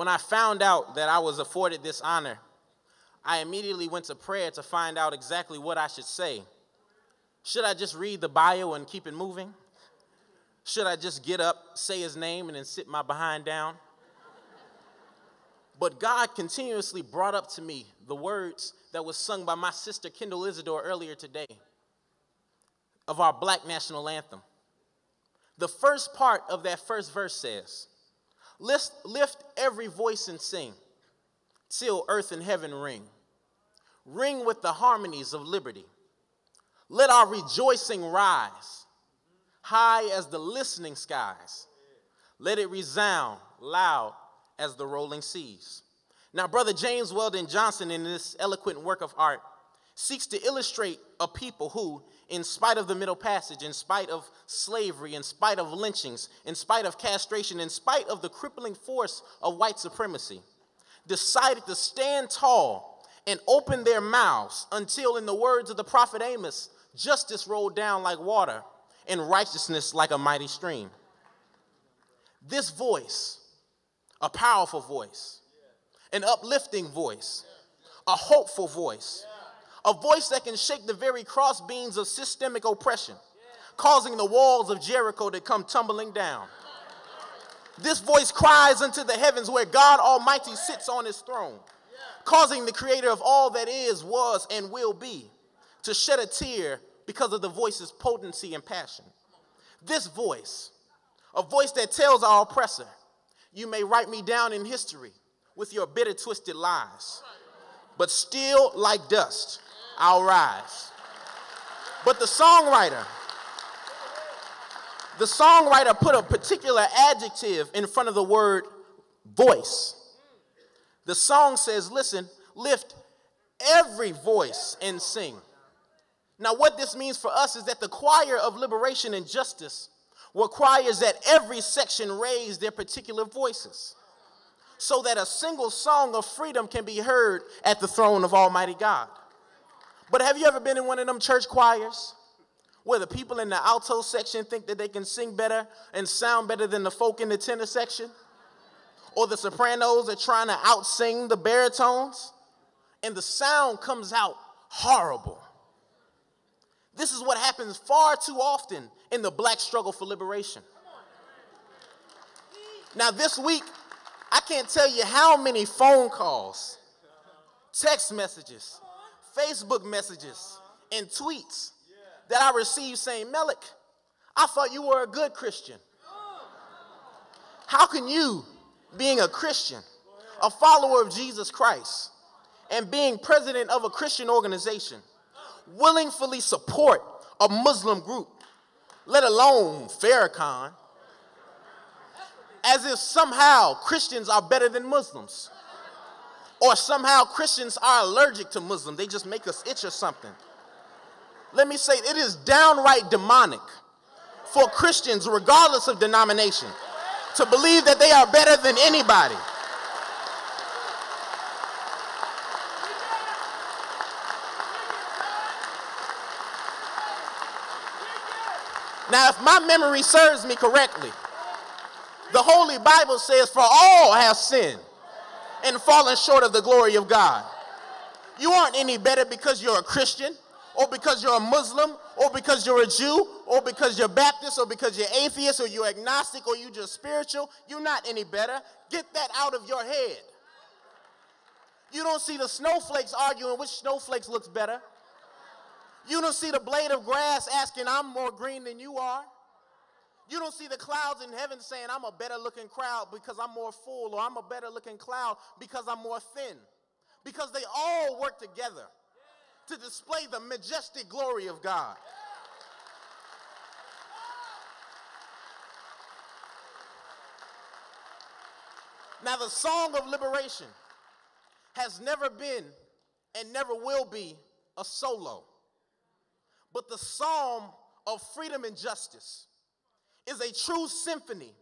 When I found out that I was afforded this honor, I immediately went to prayer to find out exactly what I should say. Should I just read the bio and keep it moving? Should I just get up, say his name, and then sit my behind down? But God continuously brought up to me the words that was sung by my sister Kendall Isidore earlier today of our black national anthem. The first part of that first verse says, Lift, lift every voice and sing, till earth and heaven ring. Ring with the harmonies of liberty. Let our rejoicing rise, high as the listening skies. Let it resound loud as the rolling seas. Now, Brother James Weldon Johnson, in this eloquent work of art, seeks to illustrate a people who, in spite of the Middle Passage, in spite of slavery, in spite of lynchings, in spite of castration, in spite of the crippling force of white supremacy, decided to stand tall and open their mouths until, in the words of the prophet Amos, justice rolled down like water and righteousness like a mighty stream. This voice, a powerful voice, an uplifting voice, a hopeful voice, a voice that can shake the very crossbeams of systemic oppression, causing the walls of Jericho to come tumbling down. This voice cries unto the heavens where God Almighty sits on his throne, causing the creator of all that is, was, and will be to shed a tear because of the voice's potency and passion. This voice, a voice that tells our oppressor, you may write me down in history with your bitter, twisted lies, but still, like dust, I'll rise. But the songwriter, the songwriter put a particular adjective in front of the word voice. The song says, listen, lift every voice and sing. Now, what this means for us is that the choir of liberation and justice requires that every section raise their particular voices so that a single song of freedom can be heard at the throne of Almighty God. But have you ever been in one of them church choirs where the people in the alto section think that they can sing better and sound better than the folk in the tenor section? Or the sopranos are trying to outsing the baritones? And the sound comes out horrible. This is what happens far too often in the black struggle for liberation. Now, this week, I can't tell you how many phone calls, text messages, Facebook messages, and tweets that I received saying, Malik, I thought you were a good Christian. How can you, being a Christian, a follower of Jesus Christ, and being president of a Christian organization, willingly support a Muslim group, let alone Farrakhan, as if somehow Christians are better than Muslims. Or somehow Christians are allergic to Muslims. They just make us itch or something. Let me say, it is downright demonic for Christians, regardless of denomination, to believe that they are better than anybody. Now, if my memory serves me correctly, the Holy Bible says, For all have sinned and fallen short of the glory of God. You aren't any better because you're a Christian, or because you're a Muslim, or because you're a Jew, or because you're Baptist, or because you're atheist, or you're agnostic, or you're just spiritual. You're not any better. Get that out of your head. You don't see the snowflakes arguing which snowflakes looks better. You don't see the blade of grass asking, I'm more green than you are. You don't see the clouds in heaven saying, I'm a better looking crowd because I'm more full, or I'm a better looking cloud because I'm more thin. Because they all work together to display the majestic glory of God. Now, the song of liberation has never been and never will be a solo, but the psalm of freedom and justice is a true symphony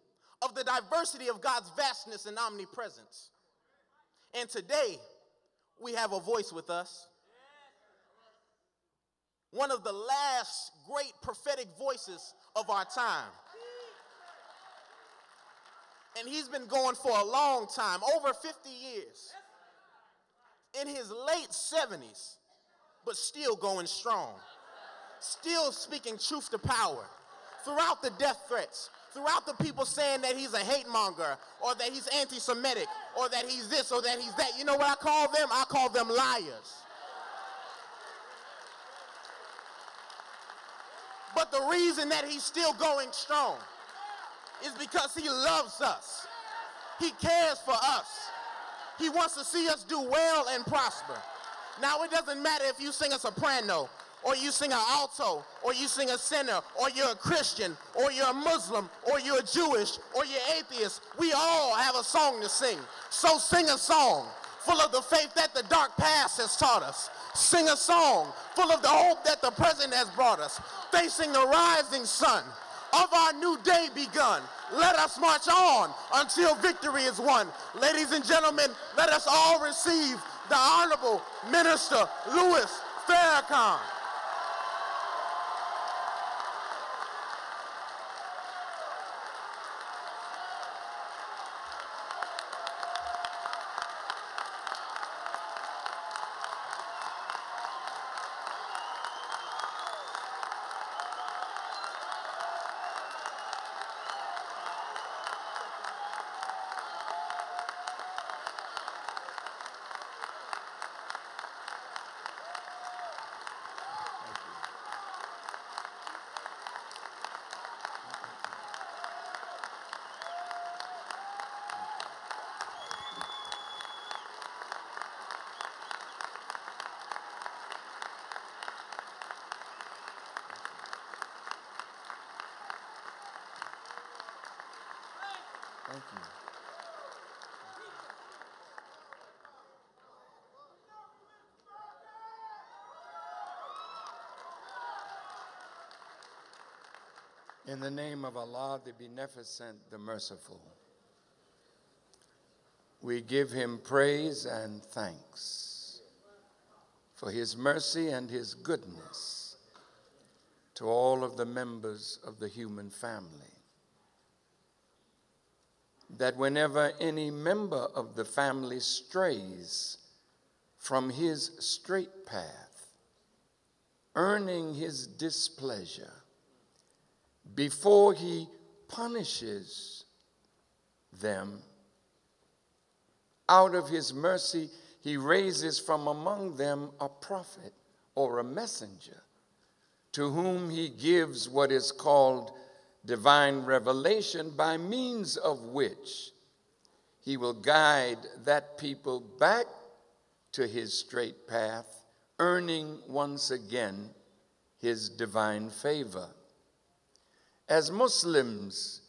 of the diversity of God's vastness and omnipresence. And today, we have a voice with us. One of the last great prophetic voices of our time. And he's been going for a long time, over 50 years. In his late 70s, but still going strong. Still speaking truth to power. Throughout the death threats, throughout the people saying that he's a hate monger or that he's anti Semitic or that he's this or that he's that. You know what I call them? I call them liars. But the reason that he's still going strong is because he loves us. He cares for us. He wants to see us do well and prosper. Now, it doesn't matter if you sing a soprano or you sing an alto, or you sing a sinner, or you're a Christian, or you're a Muslim, or you're a Jewish, or you're atheist. We all have a song to sing. So sing a song full of the faith that the dark past has taught us. Sing a song full of the hope that the present has brought us. Facing the rising sun of our new day begun. Let us march on until victory is won. Ladies and gentlemen, let us all receive the Honorable Minister Louis Farrakhan. Thank you. In the name of Allah, the Beneficent, the Merciful, we give him praise and thanks for his mercy and his goodness to all of the members of the human family. That whenever any member of the family strays from his straight path, earning his displeasure, before he punishes them, out of his mercy, he raises from among them a prophet or a messenger to whom he gives what is called divine revelation by means of which he will guide that people back to his straight path, earning once again his divine favor. As Muslims,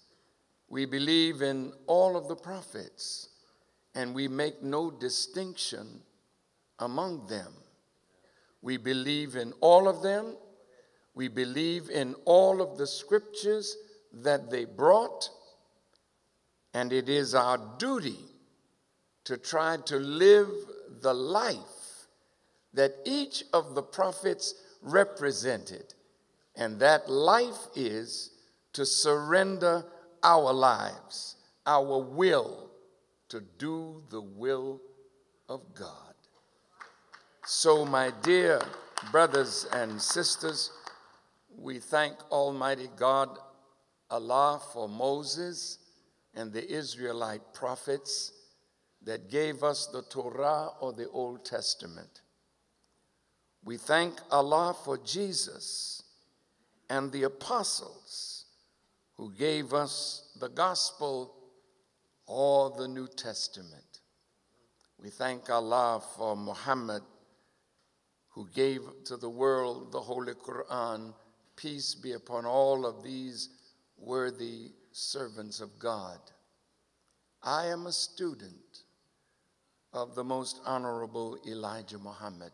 we believe in all of the prophets and we make no distinction among them. We believe in all of them we believe in all of the scriptures that they brought, and it is our duty to try to live the life that each of the prophets represented. And that life is to surrender our lives, our will, to do the will of God. So, my dear brothers and sisters, we thank Almighty God, Allah, for Moses and the Israelite prophets that gave us the Torah or the Old Testament. We thank Allah for Jesus and the apostles who gave us the gospel or the New Testament. We thank Allah for Muhammad who gave to the world the Holy Quran Peace be upon all of these worthy servants of God. I am a student of the most honorable Elijah Muhammad.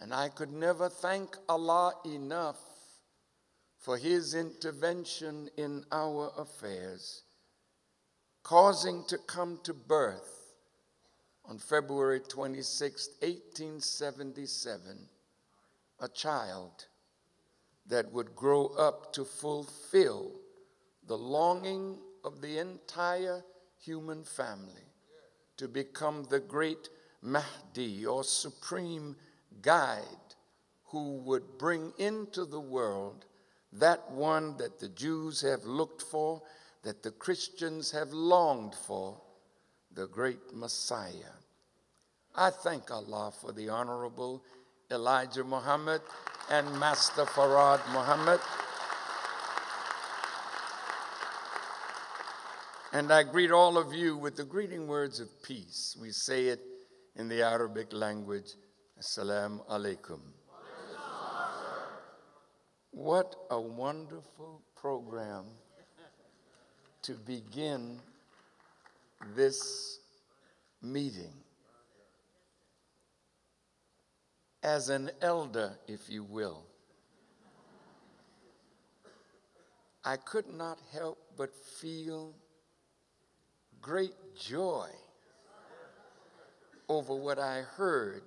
And I could never thank Allah enough for his intervention in our affairs, causing to come to birth on February 26, 1877, a child that would grow up to fulfill the longing of the entire human family to become the great Mahdi or supreme guide who would bring into the world that one that the Jews have looked for, that the Christians have longed for, the great Messiah. I thank Allah for the Honorable Elijah Muhammad and Master Fard Muhammad. And I greet all of you with the greeting words of peace. We say it in the Arabic language Assalamu alaikum. What a wonderful program to begin this meeting. As an elder, if you will, I could not help but feel great joy over what I heard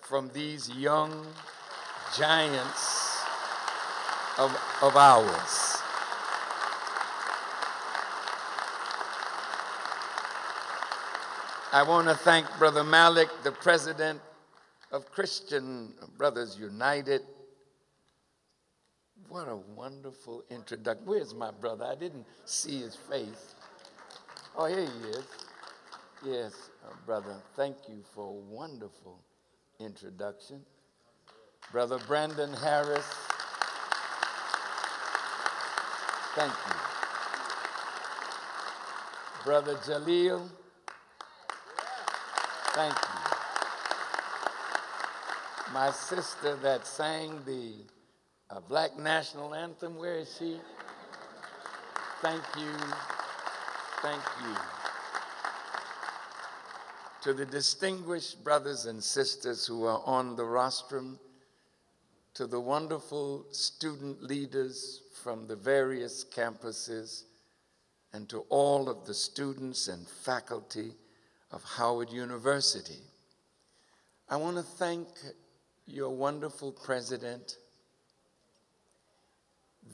from these young giants of, of ours. I want to thank Brother Malik, the president of Christian Brothers United. What a wonderful introduction. Where's my brother? I didn't see his face. Oh, here he is. Yes, uh, brother, thank you for a wonderful introduction. Brother Brandon Harris, thank you. Brother Jaleel, thank you. My sister that sang the uh, Black National Anthem, where is she? Thank you. Thank you. To the distinguished brothers and sisters who are on the rostrum, to the wonderful student leaders from the various campuses, and to all of the students and faculty of Howard University. I want to thank your wonderful president,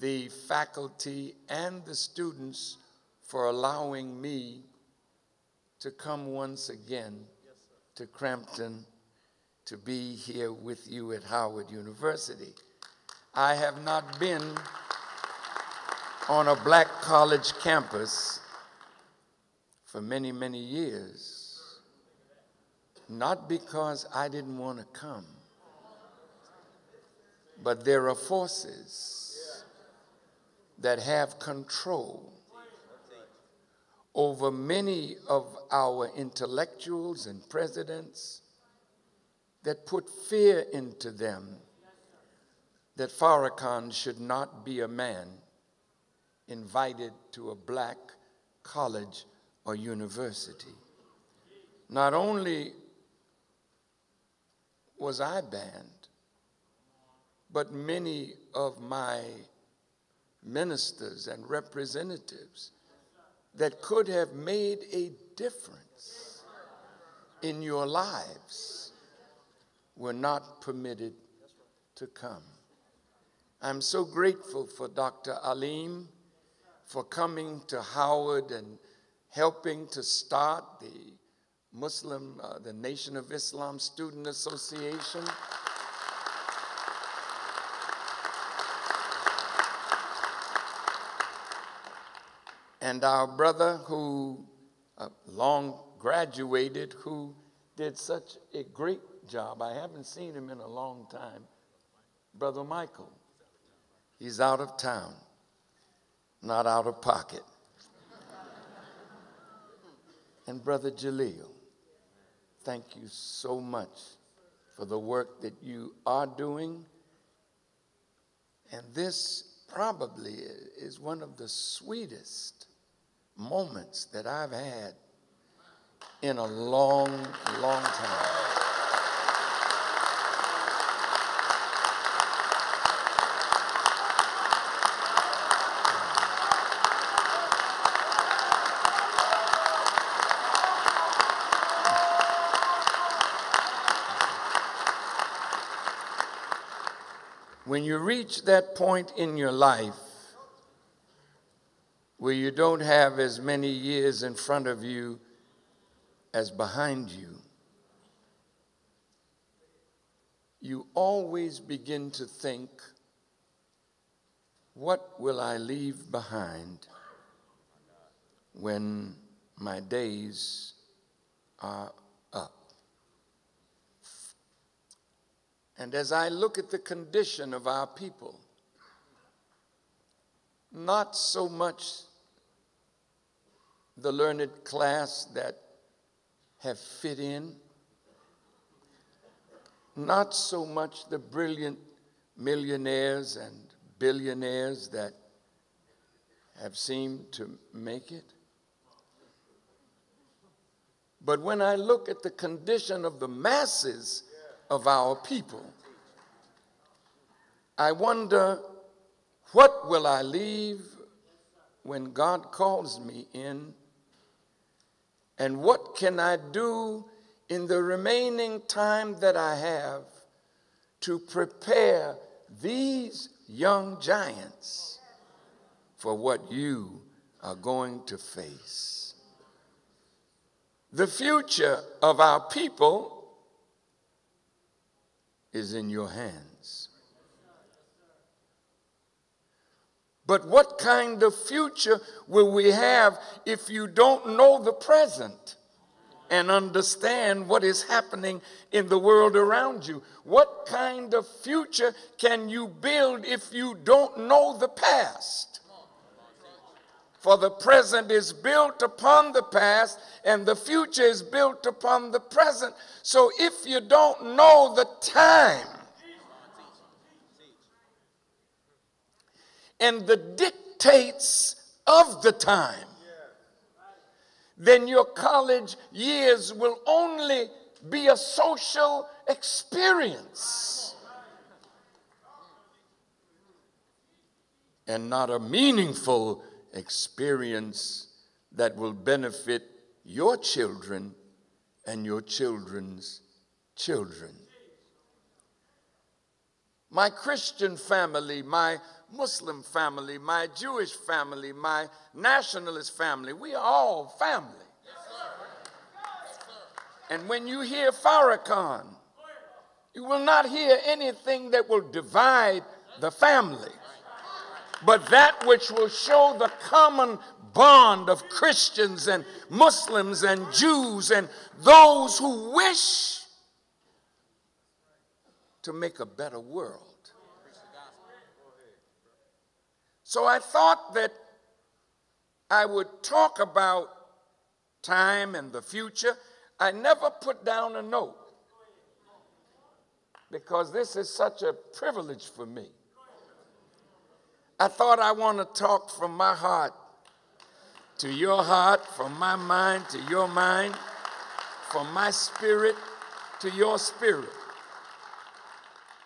the faculty, and the students for allowing me to come once again to Cramton to be here with you at Howard University. I have not been on a black college campus for many, many years. Not because I didn't want to come, but there are forces that have control over many of our intellectuals and presidents that put fear into them that Farrakhan should not be a man invited to a black college or university. Not only was I banned, but many of my ministers and representatives that could have made a difference in your lives were not permitted to come. I'm so grateful for Dr. Alim for coming to Howard and helping to start the Muslim, uh, the Nation of Islam Student Association. and our brother who uh, long graduated, who did such a great job. I haven't seen him in a long time. Brother Michael, he's out of town, not out of pocket. and Brother Jaleel, thank you so much for the work that you are doing. And this probably is one of the sweetest moments that I've had in a long, long time. Reach that point in your life where you don't have as many years in front of you as behind you, you always begin to think, what will I leave behind when my days are And as I look at the condition of our people, not so much the learned class that have fit in, not so much the brilliant millionaires and billionaires that have seemed to make it. But when I look at the condition of the masses of our people, I wonder what will I leave when God calls me in? And what can I do in the remaining time that I have to prepare these young giants for what you are going to face? The future of our people is in your hands. But what kind of future will we have if you don't know the present and understand what is happening in the world around you? What kind of future can you build if you don't know the past? For the present is built upon the past, and the future is built upon the present. So if you don't know the time, and the dictates of the time, then your college years will only be a social experience and not a meaningful experience that will benefit your children and your children's children. My Christian family, my Muslim family, my Jewish family, my nationalist family. We are all family. And when you hear Farrakhan, you will not hear anything that will divide the family, but that which will show the common bond of Christians and Muslims and Jews and those who wish to make a better world. So I thought that I would talk about time and the future. I never put down a note because this is such a privilege for me. I thought I want to talk from my heart to your heart, from my mind to your mind, from my spirit to your spirit.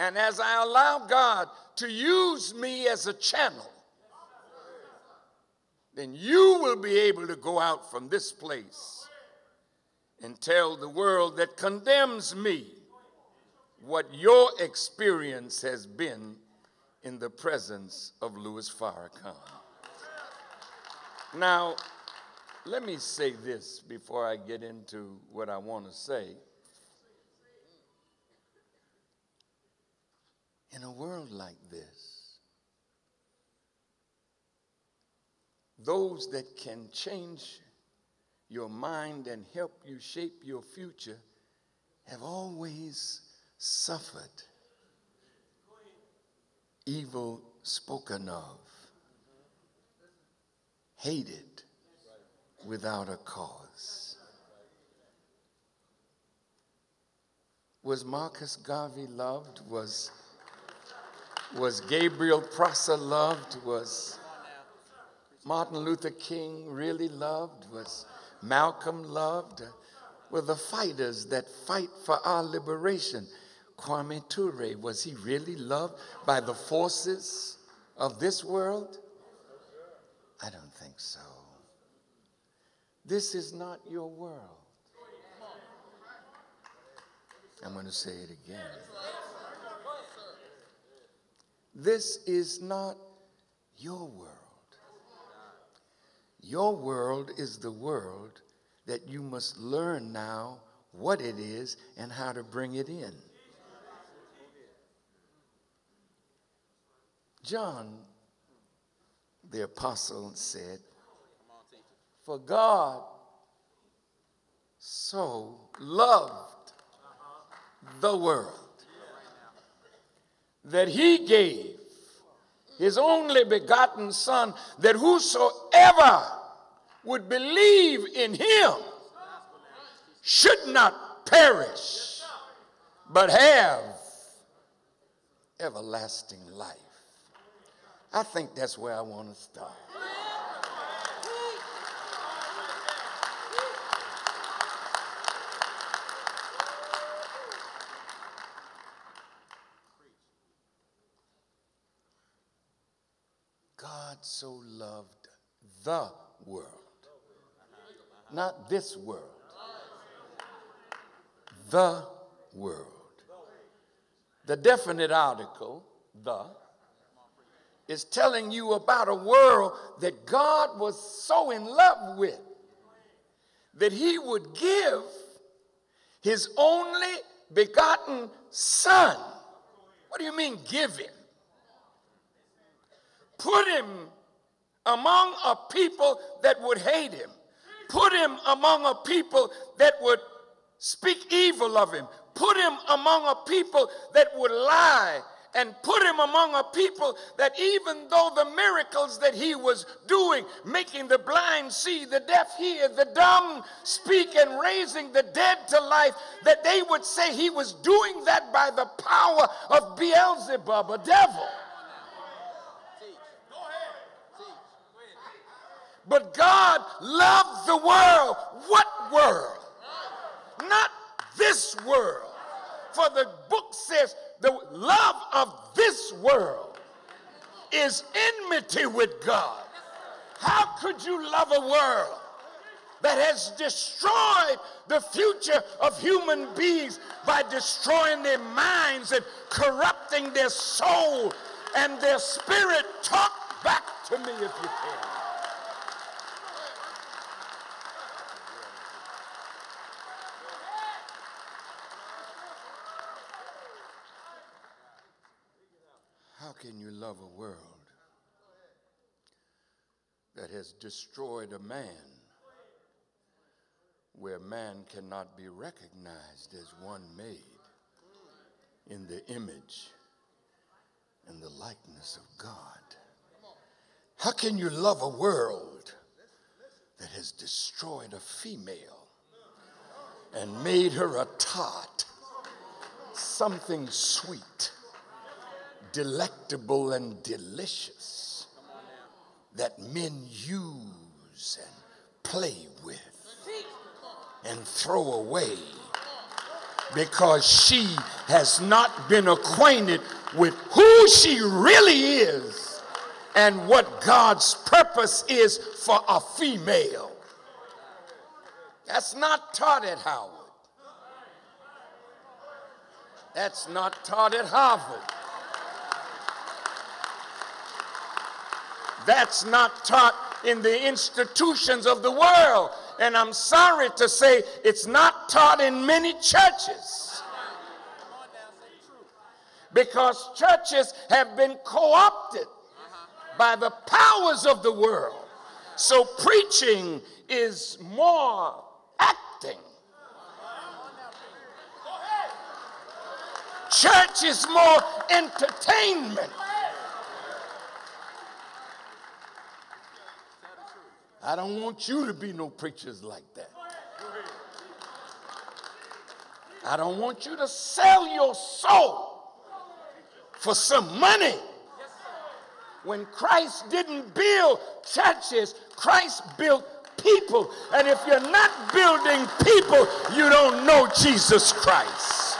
And as I allow God to use me as a channel, then you will be able to go out from this place and tell the world that condemns me what your experience has been in the presence of Louis Farrakhan. Now, let me say this before I get into what I want to say. In a world like this, those that can change your mind and help you shape your future have always suffered evil spoken of, hated without a cause. Was Marcus Garvey loved? Was, was Gabriel Prosser loved? Was Martin Luther King really loved, was Malcolm loved, were the fighters that fight for our liberation. Kwame Ture, was he really loved by the forces of this world? I don't think so. This is not your world. I'm going to say it again. This is not your world. Your world is the world that you must learn now what it is and how to bring it in. John, the apostle, said, For God so loved the world that he gave his only begotten Son, that whosoever would believe in him should not perish, but have everlasting life. I think that's where I want to start. God so loved the world, not this world, the world. The definite article, the, is telling you about a world that God was so in love with that he would give his only begotten son. What do you mean, give him? Put him among a people that would hate him. Put him among a people that would speak evil of him. Put him among a people that would lie and put him among a people that even though the miracles that he was doing, making the blind see, the deaf hear, the dumb speak, and raising the dead to life, that they would say he was doing that by the power of Beelzebub, a devil. But God loved the world. What world? Not this world. For the book says the love of this world is enmity with God. How could you love a world that has destroyed the future of human beings by destroying their minds and corrupting their soul and their spirit? Talk back to me if you can. How can you love a world that has destroyed a man where man cannot be recognized as one made in the image and the likeness of God? How can you love a world that has destroyed a female and made her a tot, something sweet? Delectable and delicious that men use and play with and throw away because she has not been acquainted with who she really is and what God's purpose is for a female. That's not taught at Howard. That's not taught at Harvard. That's not taught in the institutions of the world. And I'm sorry to say it's not taught in many churches. Because churches have been co opted by the powers of the world. So preaching is more acting. Church is more entertainment. I don't want you to be no preachers like that. I don't want you to sell your soul for some money. When Christ didn't build churches, Christ built people. And if you're not building people, you don't know Jesus Christ.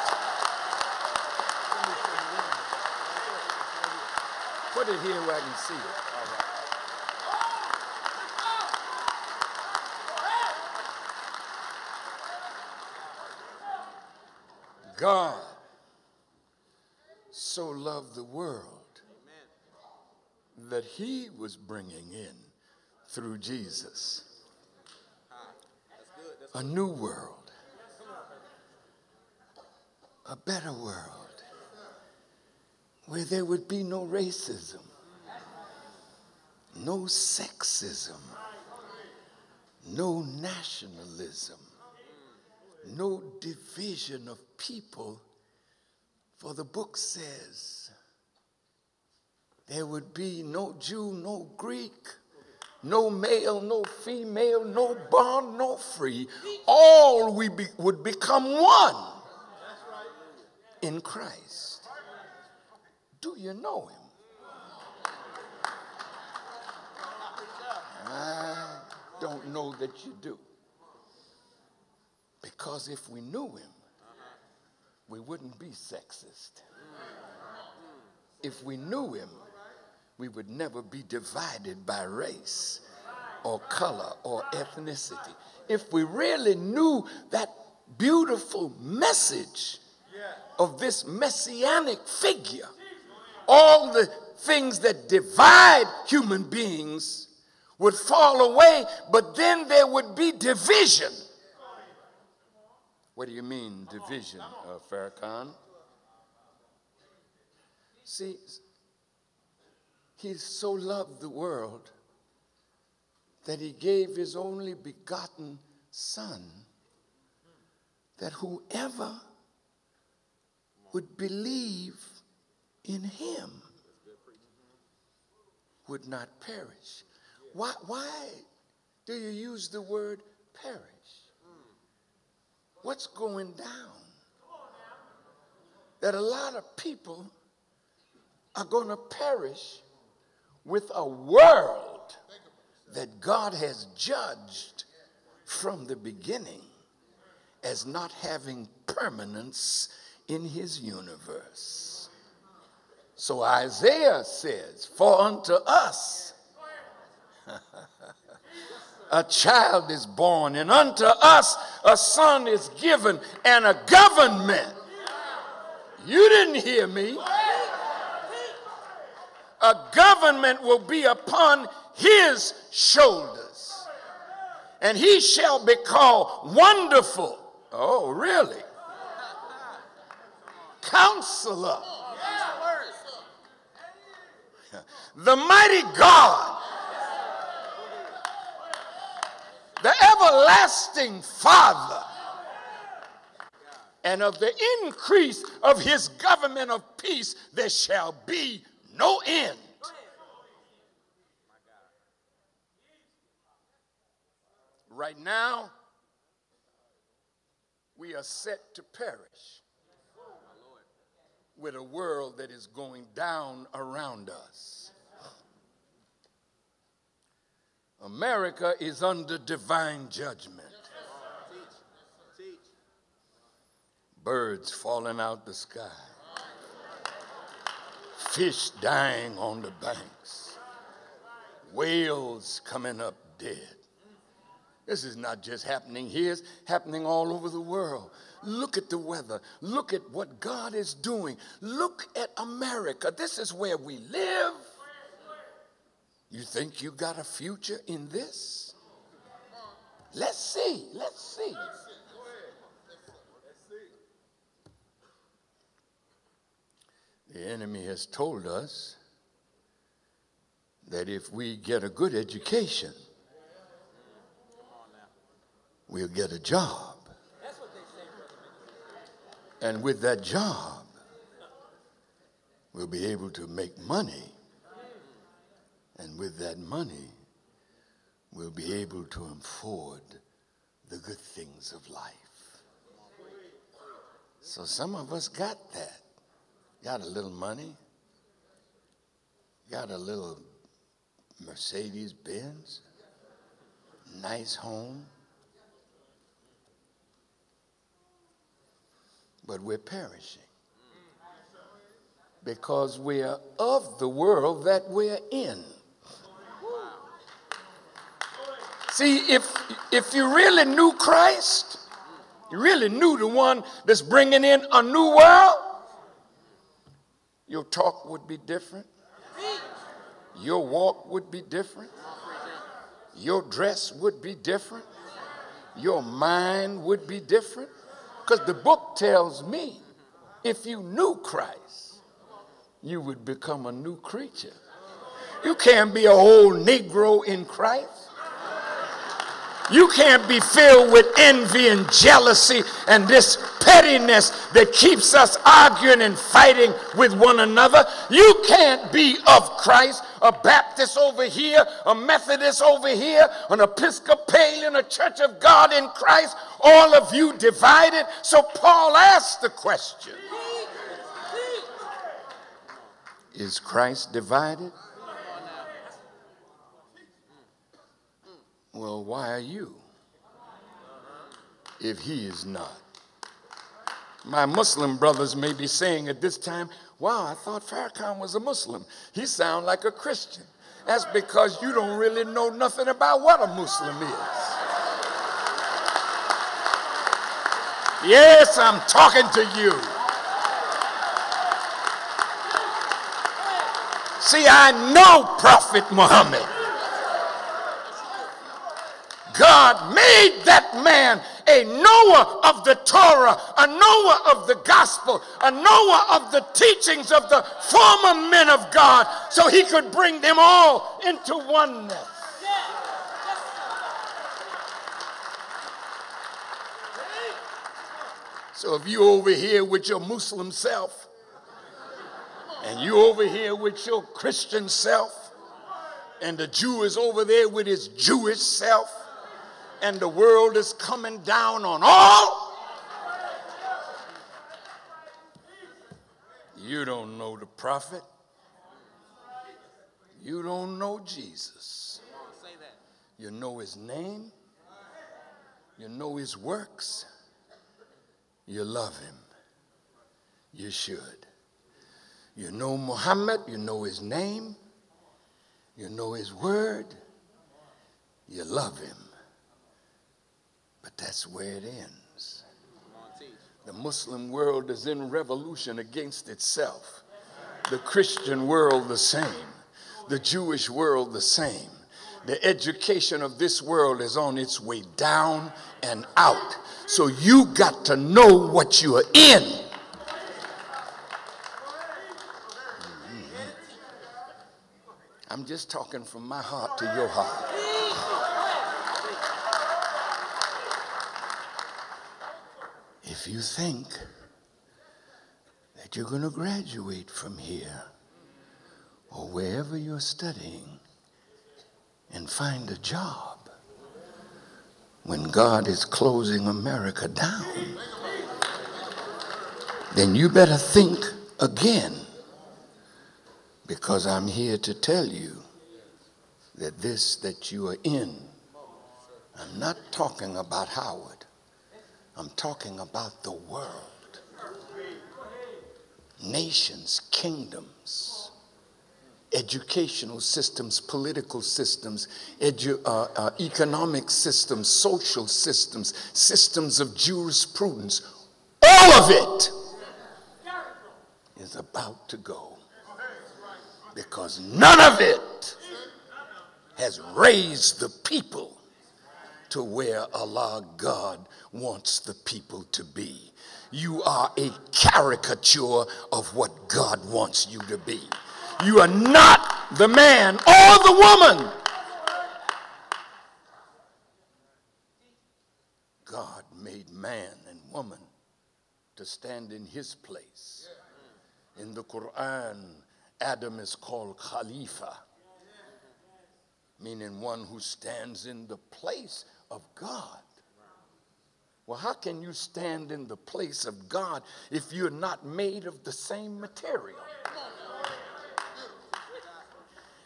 Put it here where I can see it. God so loved the world that he was bringing in through Jesus. A new world, a better world, where there would be no racism, no sexism, no nationalism, no division of people. For the book says there would be no Jew, no Greek, no male, no female, no bond, no free. All we be, would become one in Christ. Do you know him? I don't know that you do. Because if we knew him, we wouldn't be sexist. If we knew him, we would never be divided by race or color or ethnicity. If we really knew that beautiful message of this messianic figure, all the things that divide human beings would fall away, but then there would be division. What do you mean, division, uh, Farrakhan? See, he so loved the world that he gave his only begotten Son, that whoever would believe in him would not perish. Why, why do you use the word perish? What's going down? That a lot of people are going to perish with a world that God has judged from the beginning as not having permanence in his universe. So Isaiah says, For unto us a child is born, and unto us a son is given, and a government. You didn't hear me a government will be upon his shoulders. And he shall be called wonderful. Oh, really? Counselor. The mighty God. The everlasting Father. And of the increase of his government of peace, there shall be no end. Right now, we are set to perish with a world that is going down around us. America is under divine judgment. Birds falling out the sky fish dying on the banks, whales coming up dead. This is not just happening here, it's happening all over the world. Look at the weather. Look at what God is doing. Look at America. This is where we live. You think you got a future in this? Let's see. Let's see. The enemy has told us that if we get a good education, we'll get a job. And with that job, we'll be able to make money. And with that money, we'll be able to afford the good things of life. So some of us got that. Got a little money, got a little Mercedes Benz, nice home. But we're perishing because we are of the world that we're in. See, if, if you really knew Christ, you really knew the one that's bringing in a new world, your talk would be different. Your walk would be different. your dress would be different, your mind would be different. Because the book tells me if you knew Christ, you would become a new creature. You can't be a whole Negro in Christ. You can't be filled with envy and jealousy and this pettiness that keeps us arguing and fighting with one another. You can't be of Christ, a Baptist over here, a Methodist over here, an Episcopalian, a Church of God in Christ, all of you divided. So Paul asked the question Is Christ divided? Well, why are you if he is not? My Muslim brothers may be saying at this time, wow, I thought Farrakhan was a Muslim. He sounds like a Christian. That's because you don't really know nothing about what a Muslim is. Yes, I'm talking to you. See, I know Prophet Muhammad. God made that man a Noah of the Torah, a Noah of the gospel, a Noah of the teachings of the former men of God, so he could bring them all into oneness. So if you over here with your Muslim self, and you over here with your Christian self, and the Jew is over there with his Jewish self, and the world is coming down on all. You don't know the prophet. You don't know Jesus. You know his name. You know his works. You love him. You should. You know Muhammad. You know his name. You know his word. You love him. But that's where it ends. The Muslim world is in revolution against itself. The Christian world, the same. The Jewish world, the same. The education of this world is on its way down and out. So you got to know what you are in. Mm-hmm. I'm just talking from my heart to your heart. If you think that you're going to graduate from here or wherever you're studying and find a job when God is closing America down, then you better think again because I'm here to tell you that this that you are in, I'm not talking about Howard. I'm talking about the world. Nations, kingdoms, educational systems, political systems, edu- uh, uh, economic systems, social systems, systems of jurisprudence, all of it is about to go. Because none of it has raised the people to where Allah God wants the people to be. You are a caricature of what God wants you to be. You are not the man or the woman. God made man and woman to stand in his place. In the Quran, Adam is called Khalifa, meaning one who stands in the place of God. Well, how can you stand in the place of God if you're not made of the same material?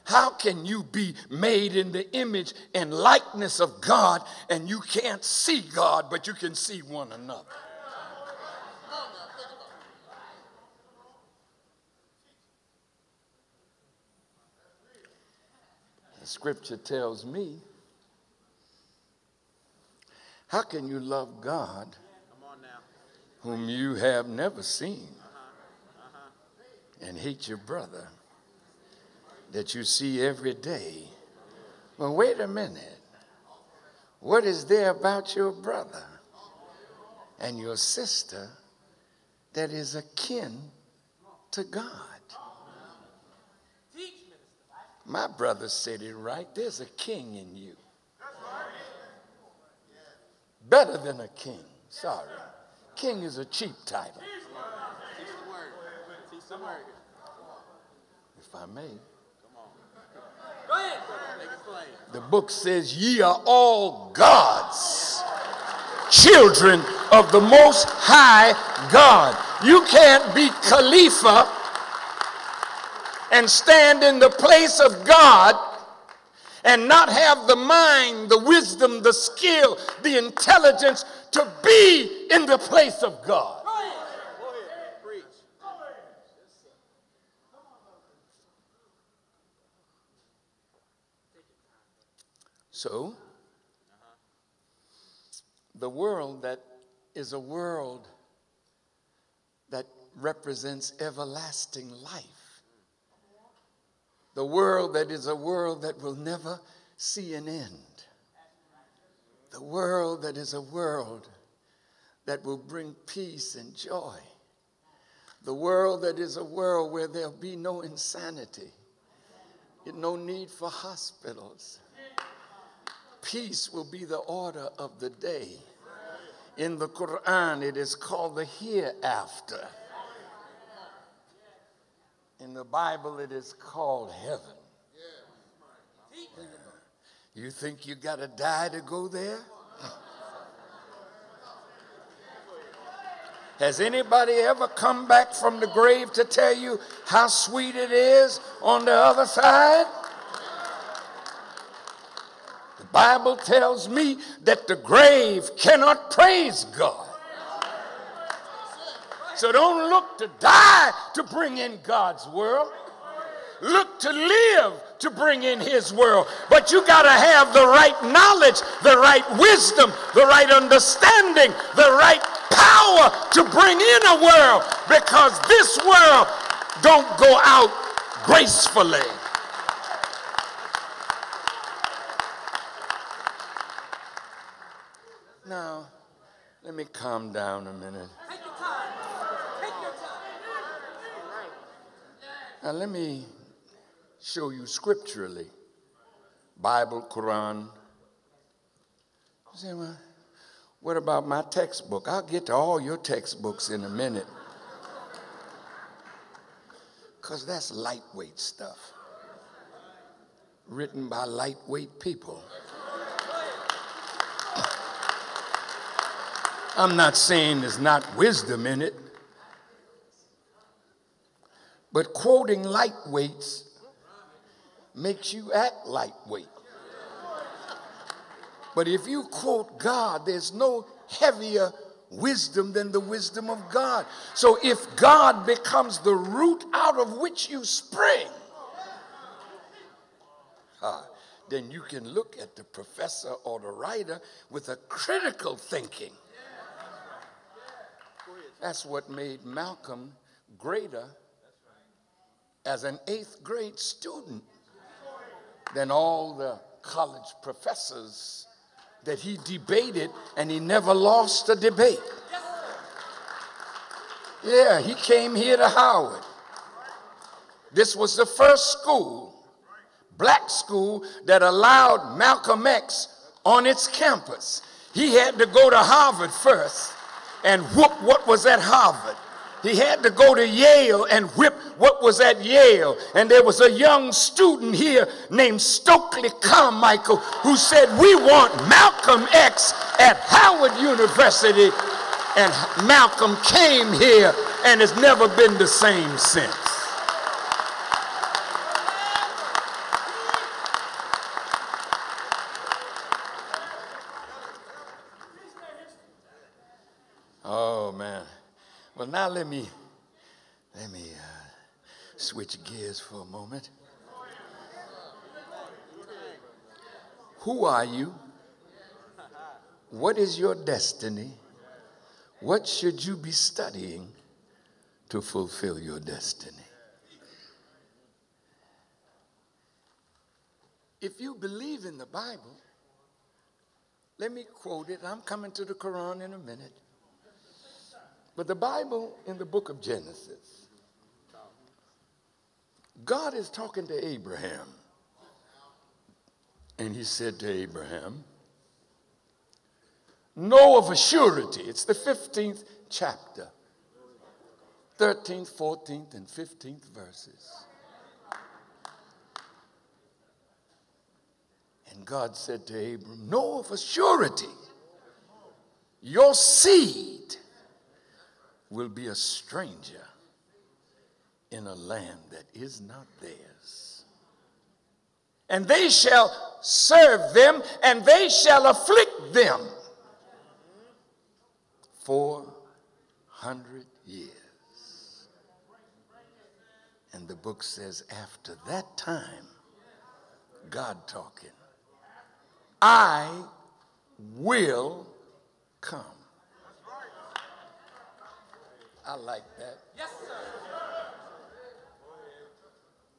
How can you be made in the image and likeness of God and you can't see God, but you can see one another? The scripture tells me how can you love God whom you have never seen and hate your brother that you see every day? Well, wait a minute. What is there about your brother and your sister that is akin to God? My brother said it right. There's a king in you. Better than a king. Sorry. King is a cheap title. If I may. The book says, Ye are all God's children of the Most High God. You can't be Khalifa and stand in the place of God and not have the mind, the wisdom, the skill, the intelligence to be in the place of God. So, the world that is a world that represents everlasting life, the world that is a world that will never see an end, the world that is a world that will bring peace and joy, the world that is a world where there'll be no insanity, no need for hospitals peace will be the order of the day. In the Quran, it is called the hereafter. In the Bible, it is called heaven. You think you got to die to go there? Has anybody ever come back from the grave to tell you how sweet it is on the other side? The Bible tells me that the grave cannot praise God. So don't look to die to bring in God's world. Look to live to bring in his world. But you got to have the right knowledge, the right wisdom, the right understanding, the right power to bring in a world because this world don't go out gracefully. Now, let me calm down a minute. Now, let me show you scripturally Bible, Quran. You say, well, what about my textbook? I'll get to all your textbooks in a minute. Because that's lightweight stuff, written by lightweight people. I'm not saying there's not wisdom in it, but quoting lightweights makes you act lightweight. But if you quote God, there's no heavier wisdom than the wisdom of God. So if God becomes the root out of which you spring, then you can look at the professor or the writer with a critical thinking. That's what made Malcolm greater as an eighth grade student than all the college professors that he debated and he never lost a debate. Yeah, he came here to Howard. This was the first school, black school, that allowed Malcolm X on its campus. He had to go to Harvard first and whoop what was at Harvard. He had to go to Yale and whip what was at Yale. And there was a young student here named Stokely Carmichael who said, We want Malcolm X at Howard University. And Malcolm came here and has never been the same since. Now let me let me uh, switch gears for a moment. Who are you? What is your destiny? What should you be studying to fulfill your destiny? If you believe in the Bible, let me quote it. I'm coming to the Quran in a minute. But the Bible in the book of Genesis, God is talking to Abraham. And he said to Abraham, Know of a surety, it's the 15th chapter, 13th, 14th, and 15th verses. And God said to Abram, Know of a surety, your seed will be a stranger in a land that is not theirs. And they shall serve them, and they shall afflict them 400 years. And the book says, after that time, God talking, I will come. I like that. Yes, sir.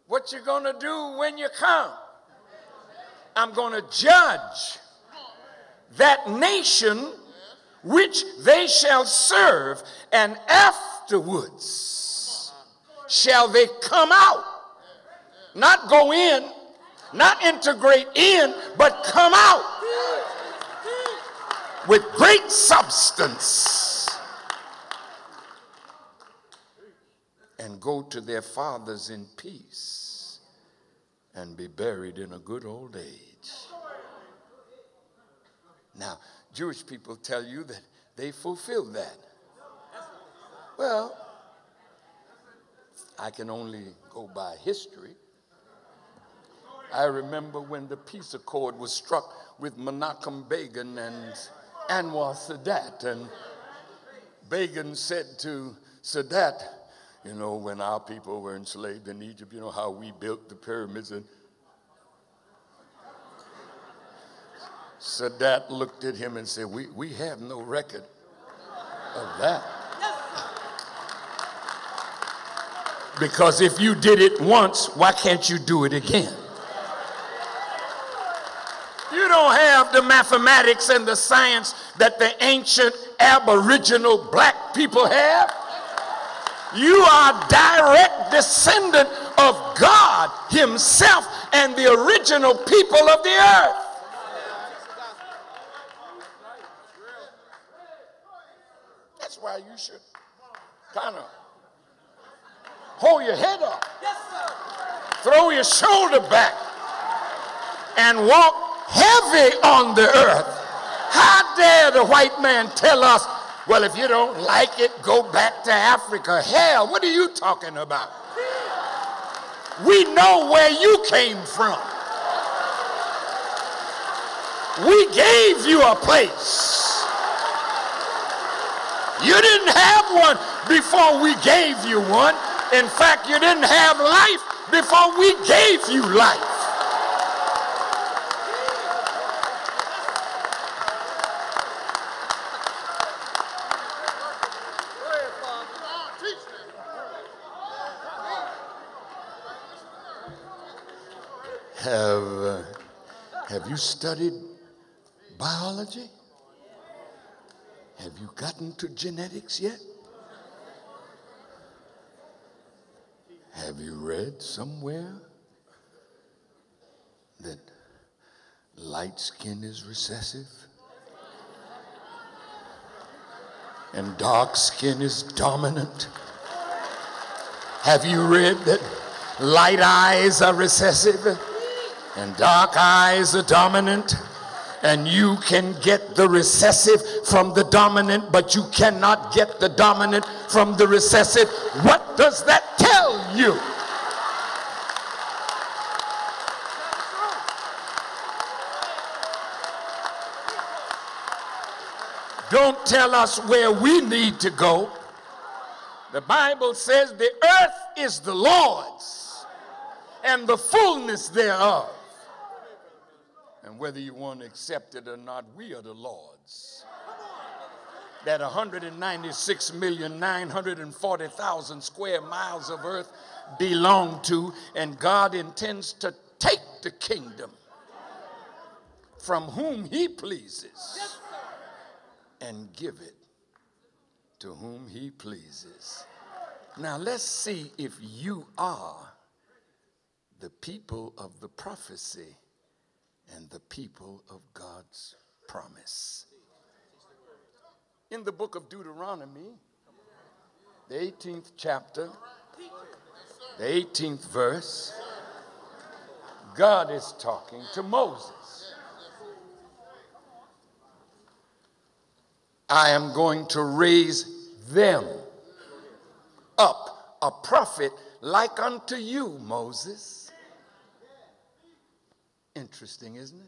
What you gonna do when you come? I'm gonna judge that nation which they shall serve, and afterwards shall they come out. Not go in, not integrate in, but come out with great substance. And go to their fathers in peace and be buried in a good old age. Now, Jewish people tell you that they fulfilled that. Well, I can only go by history. I remember when the peace accord was struck with Menachem Begin and Anwar Sadat, and Begin said to Sadat, you know, when our people were enslaved in Egypt, you know how we built the pyramids and Sadat looked at him and said, We, we have no record of that. Because if you did it once, why can't you do it again? You don't have the mathematics and the science that the ancient aboriginal black people have. You are direct descendant of God himself and the original people of the earth. That's why you should kind of hold your head up, throw your shoulder back, and walk heavy on the earth. How dare the white man tell us well, if you don't like it, go back to Africa. Hell, what are you talking about? We know where you came from. We gave you a place. You didn't have one before we gave you one. In fact, you didn't have life before we gave you life. Have you studied biology? Have you gotten to genetics yet? Have you read somewhere that light skin is recessive and dark skin is dominant? Have you read that light eyes are recessive? And dark eyes are dominant and you can get the recessive from the dominant, but you cannot get the dominant from the recessive. What does that tell you? Don't tell us where we need to go. The Bible says the earth is the Lord's and the fullness thereof whether you want to accept it or not, we are the Lord's. That 196,940,000 square miles of earth belong to, and God intends to take the kingdom from whom he pleases and give it to whom he pleases. Now let's see if you are the people of the prophecy and the people of God's promise. In the book of Deuteronomy, the 18th chapter, the 18th verse, God is talking to Moses. I am going to raise them up, a prophet like unto you, Moses. Interesting, isn't it?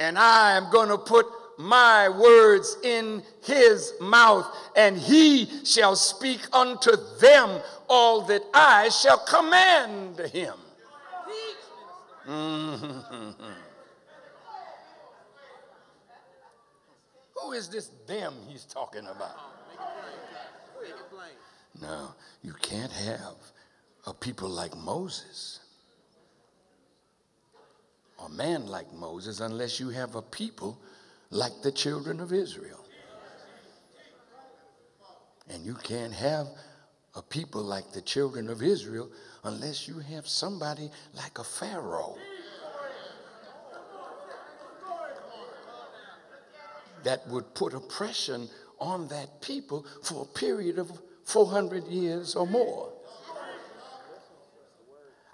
And I am going to put my words in his mouth, and he shall speak unto them all that I shall command him. Who is this them he's talking about? No, you can't have a people like Moses, a man like Moses, unless you have a people like the children of Israel. And you can't have a people like the children of Israel unless you have somebody like a Pharaoh. That would put oppression on that people for a period of 400 years or more.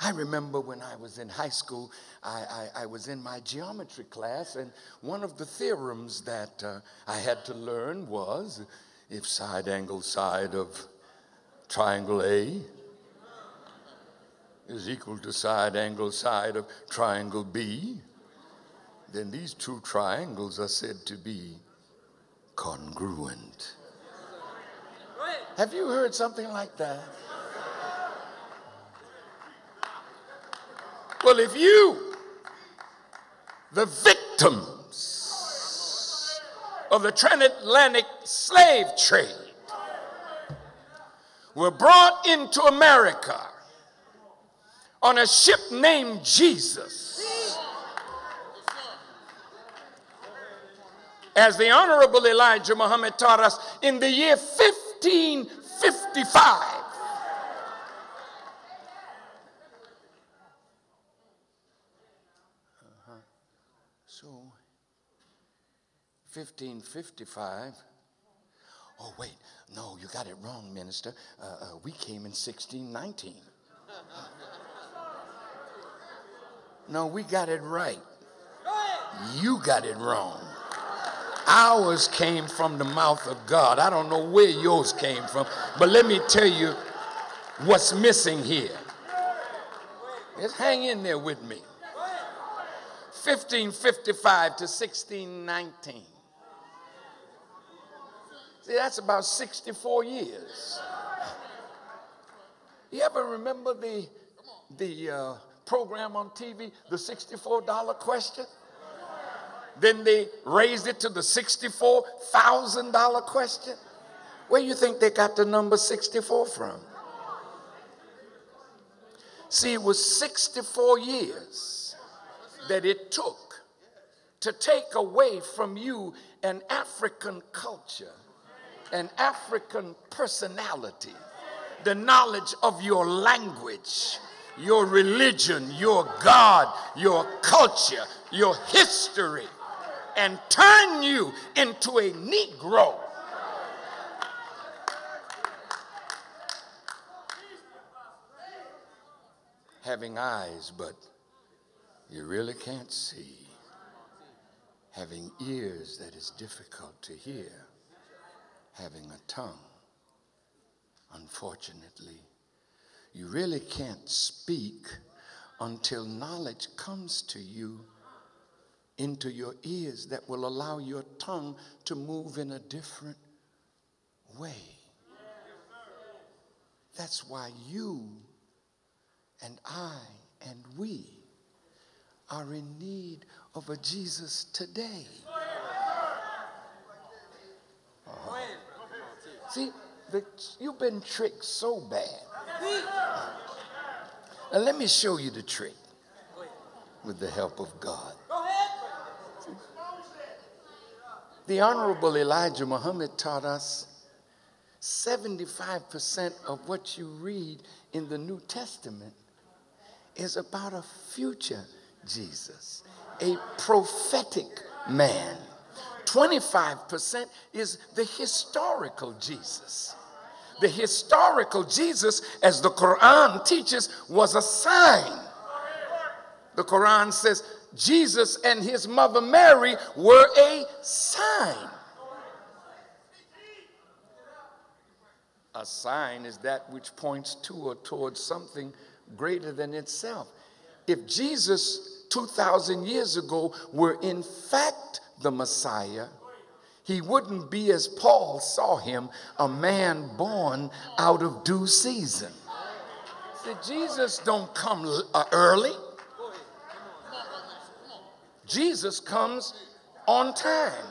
I remember when I was in high school, I, I, I, was in my geometry class, and one of the theorems that uh, I had to learn was if side angle side of triangle A is equal to side angle side of triangle B, then these two triangles are said to be congruent. Have you heard something like that? Well, if you, the victims of the transatlantic slave trade, were brought into America on a ship named Jesus. As the Honorable Elijah Muhammad taught us in the year 1555. 1555. Oh, wait, no, you got it wrong, minister. Uh, uh, we came in 1619. No, we got it right. You got it wrong. Ours came from the mouth of God. I don't know where yours came from, but let me tell you what's missing here. Just hang in there with me. 1555 to 1619. See, that's about 64 years. You ever remember the, the uh, program on TV, the $64 question? Then they raised it to the $64,000 question. Where you think they got the number 64 from? See, it was 64 years that it took to take away from you an African culture an African personality, the knowledge of your language, your religion, your God, your culture, your history, and turn you into a Negro. Having eyes, but you really can't see. Having ears that is difficult to hear having a tongue. Unfortunately, you really can't speak until knowledge comes to you into your ears that will allow your tongue to move in a different way. That's why you and I and we are in need of a Jesus today. See, the, you've been tricked so bad. Now, let me show you the trick with the help of God. The Honorable Elijah Muhammad taught us 75% of what you read in the New Testament is about a future Jesus, a prophetic man. 25% is the historical Jesus. The historical Jesus, as the Quran teaches, was a sign. The Quran says Jesus and his mother Mary were a sign. A sign is that which points to or towards something greater than itself. If Jesus 2,000 years ago were in fact the Messiah, he wouldn't be as Paul saw him, a man born out of due season. See, Jesus don't come uh, early. Jesus comes on time.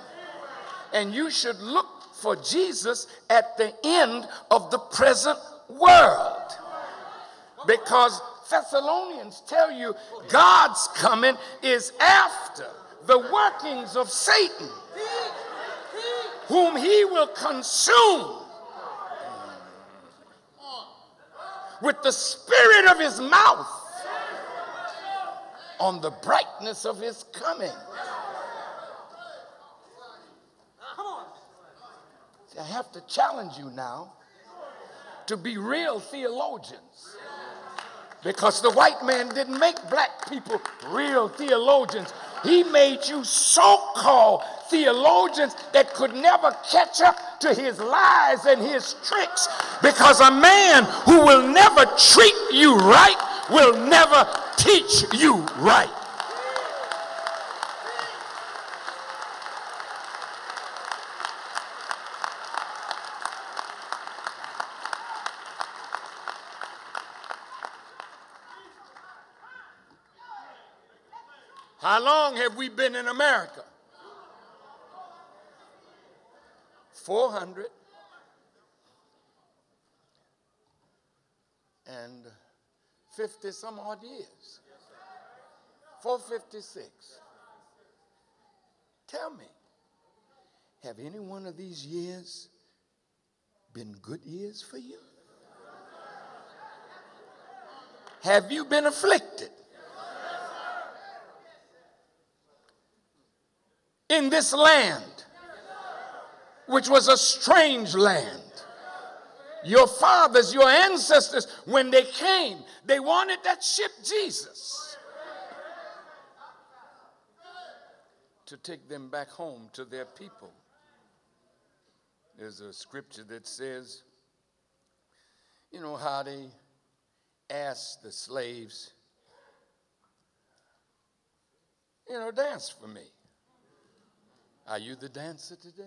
And you should look for Jesus at the end of the present world. Because Thessalonians tell you God's coming is after the workings of Satan whom he will consume with the spirit of his mouth on the brightness of his coming. I have to challenge you now to be real theologians. Because the white man didn't make black people real theologians. He made you so called theologians that could never catch up to his lies and his tricks because a man who will never treat you right will never teach you right. How long have we been in America? 400 and 50 some odd years. 456. Tell me, have any one of these years been good years for you? Have you been afflicted? In this land which was a strange land. Your fathers, your ancestors, when they came, they wanted that ship Jesus to take them back home to their people. There's a scripture that says, you know, how they asked the slaves, you know, dance for me. Are you the dancer today?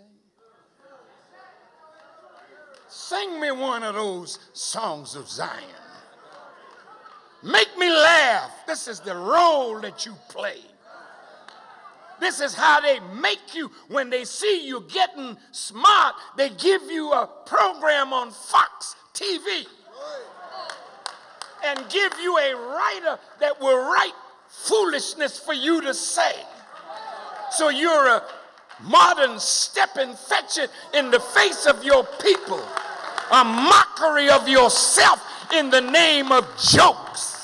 Sing me one of those songs of Zion. Make me laugh. This is the role that you play. This is how they make you when they see you getting smart. They give you a program on Fox TV and give you a writer that will write foolishness for you to say. So you're a modern Stepin Fetchit in the face of your people, a mockery of yourself in the name of jokes.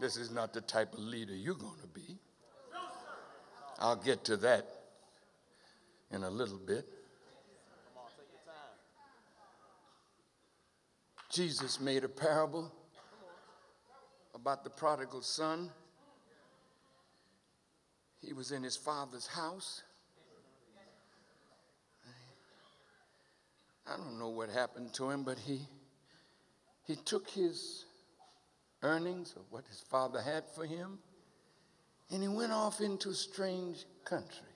This is not the type of leader you're going to be. I'll get to that in a little bit. Jesus made a parable about the prodigal son. He was in his father's house. I don't know what happened to him, but he, he took his earnings of what his father had for him and he went off into a strange country.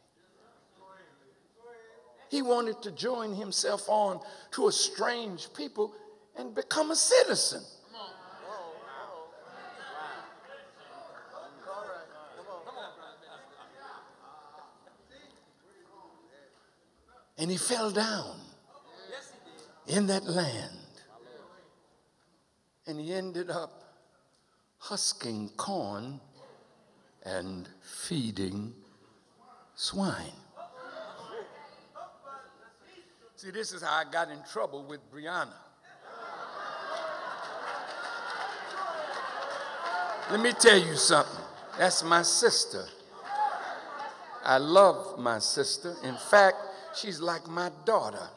He wanted to join himself on to a strange people and become a citizen. And he fell down in that land. And he ended up husking corn and feeding swine. See, this is how I got in trouble with Rihanna. Let me tell you something. That's my sister. I love my sister. In fact, she's like my daughter.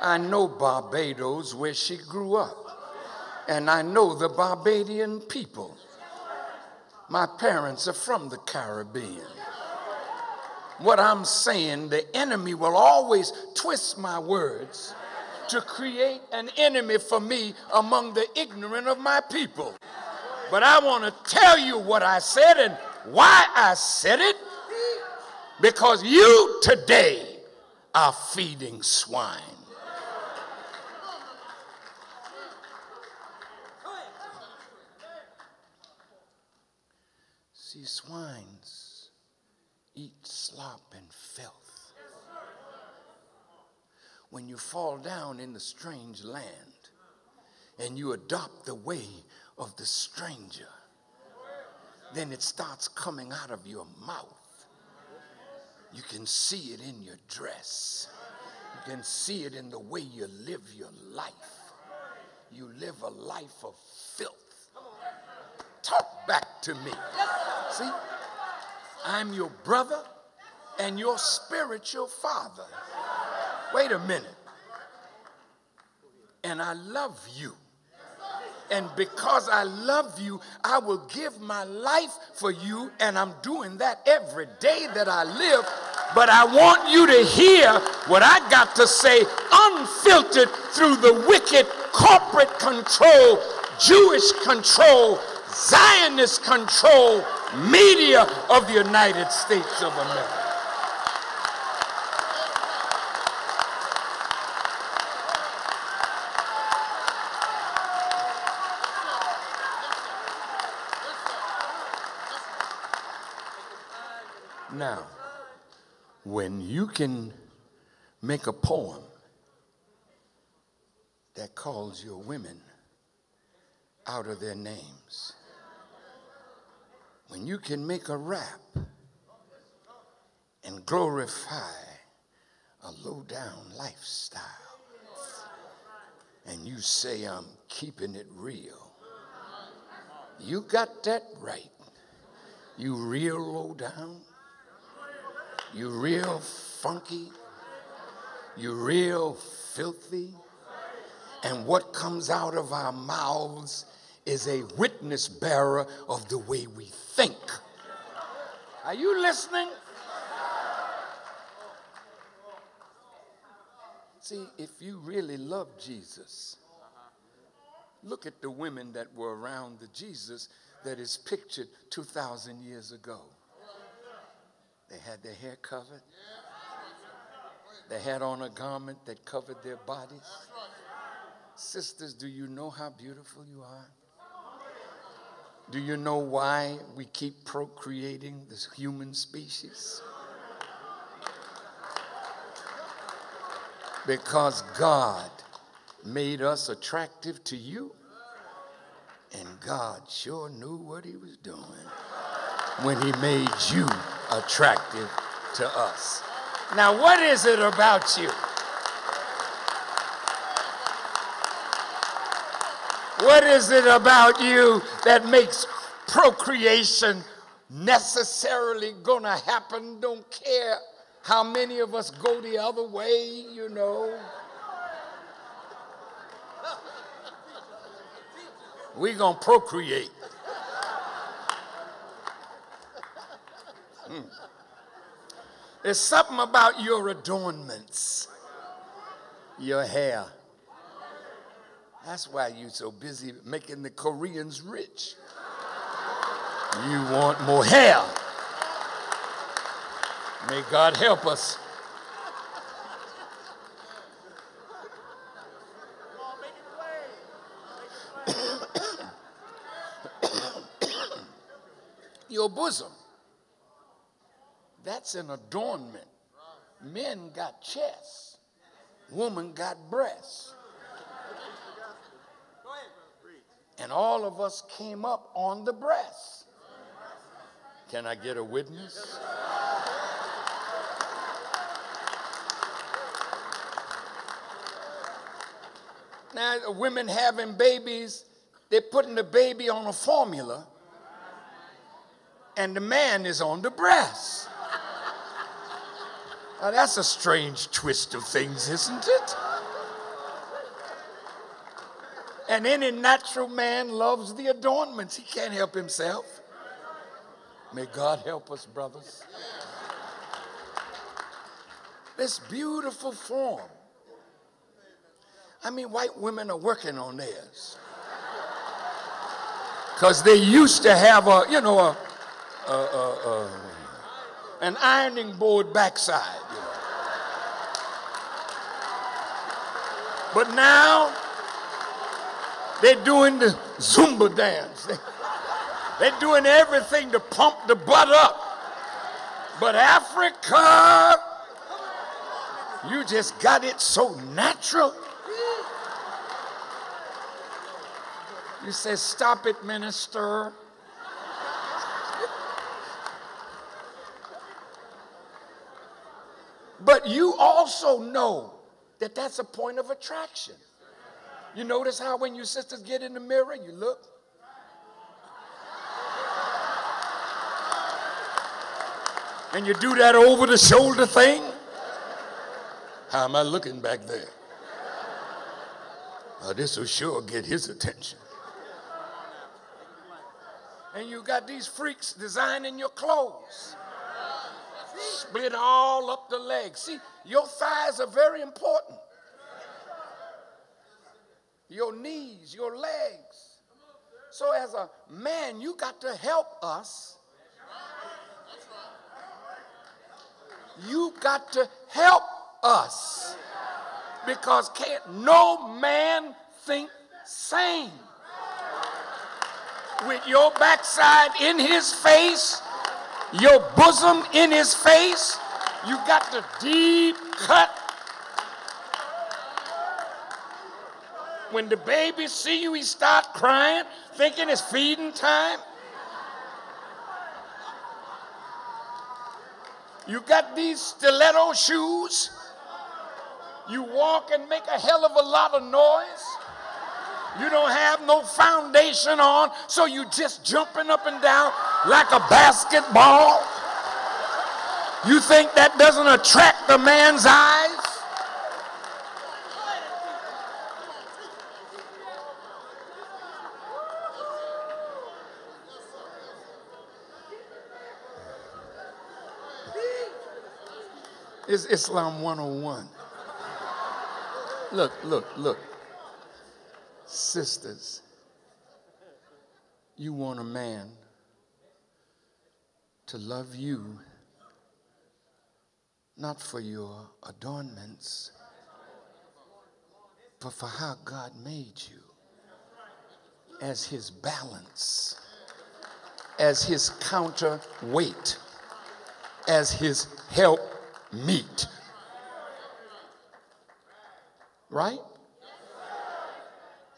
I know Barbados, where she grew up, and I know the Barbadian people. My parents are from the Caribbean. What I'm saying, the enemy will always twist my words to create an enemy for me among the ignorant of my people. But I want to tell you what I said and why I said it. Because you today are feeding swine. See, swines eat slop and filth. When you fall down in the strange land and you adopt the way of the stranger, then it starts coming out of your mouth. You can see it in your dress. You can see it in the way you live your life. You live a life of filth. Talk back to me. See, I'm your brother and your spiritual father. Wait a minute. And I love you. And because I love you, I will give my life for you. And I'm doing that every day that I live. But I want you to hear what I got to say unfiltered through the wicked corporate control, Jewish control, Zionist control media of the United States of America. Now, when you can make a poem that calls your women out of their names, when you can make a rap and glorify a low down lifestyle, and you say, I'm keeping it real, you got that right. You real low down. You real funky. You real filthy. And what comes out of our mouths is a witness bearer of the way we think. Are you listening? See, if you really love Jesus, look at the women that were around the Jesus that is pictured 2,000 years ago. They had their hair covered. They had on a garment that covered their bodies. Sisters, do you know how beautiful you are? Do you know why we keep procreating this human species? Because God made us attractive to you, and God sure knew what he was doing when he made you attractive to us. Now, what is it about you? What is it about you that makes procreation necessarily gonna happen? Don't care how many of us go the other way, you know. We're gonna procreate. Hmm. There's something about your adornments, your hair. That's why you're so busy making the Koreans rich. You want more hair. May God help us. Your bosom. That's an adornment. Men got chests, woman got breasts. And all of us came up on the breast. Can I get a witness? Now, women having babies, they're putting the baby on a formula, and the man is on the breast. Now, that's a strange twist of things, isn't it? And any natural man loves the adornments. He can't help himself. May God help us, brothers. This beautiful form. I mean, white women are working on theirs. Because they used to have a, you know, a, a, a, a an ironing board backside. You know. But now they're doing the Zumba dance. They, they're doing everything to pump the butt up. But Africa, you just got it so natural. You say, Stop it, minister. but you also know that that's a point of attraction. You notice how when your sisters get in the mirror, you look. And you do that over the shoulder thing. How am I looking back there? Oh, this will sure get his attention. And you got these freaks designing your clothes. Split all up the legs. See, your thighs are very important. Your knees, your legs. So, as a man, you got to help us. You got to help us. Because can't no man think sane with your backside in his face, your bosom in his face. You got the deep cut. When the baby see you, he start crying, thinking it's feeding time. You got these stiletto shoes. You walk and make a hell of a lot of noise. You don't have no foundation on, so you just jumping up and down like a basketball. You think that doesn't attract the man's eyes? It's Islam 101. Look, look, look sisters, you want a man to love you not for your adornments, but for how God made you as his balance, as his counterweight, as his help meet. Right?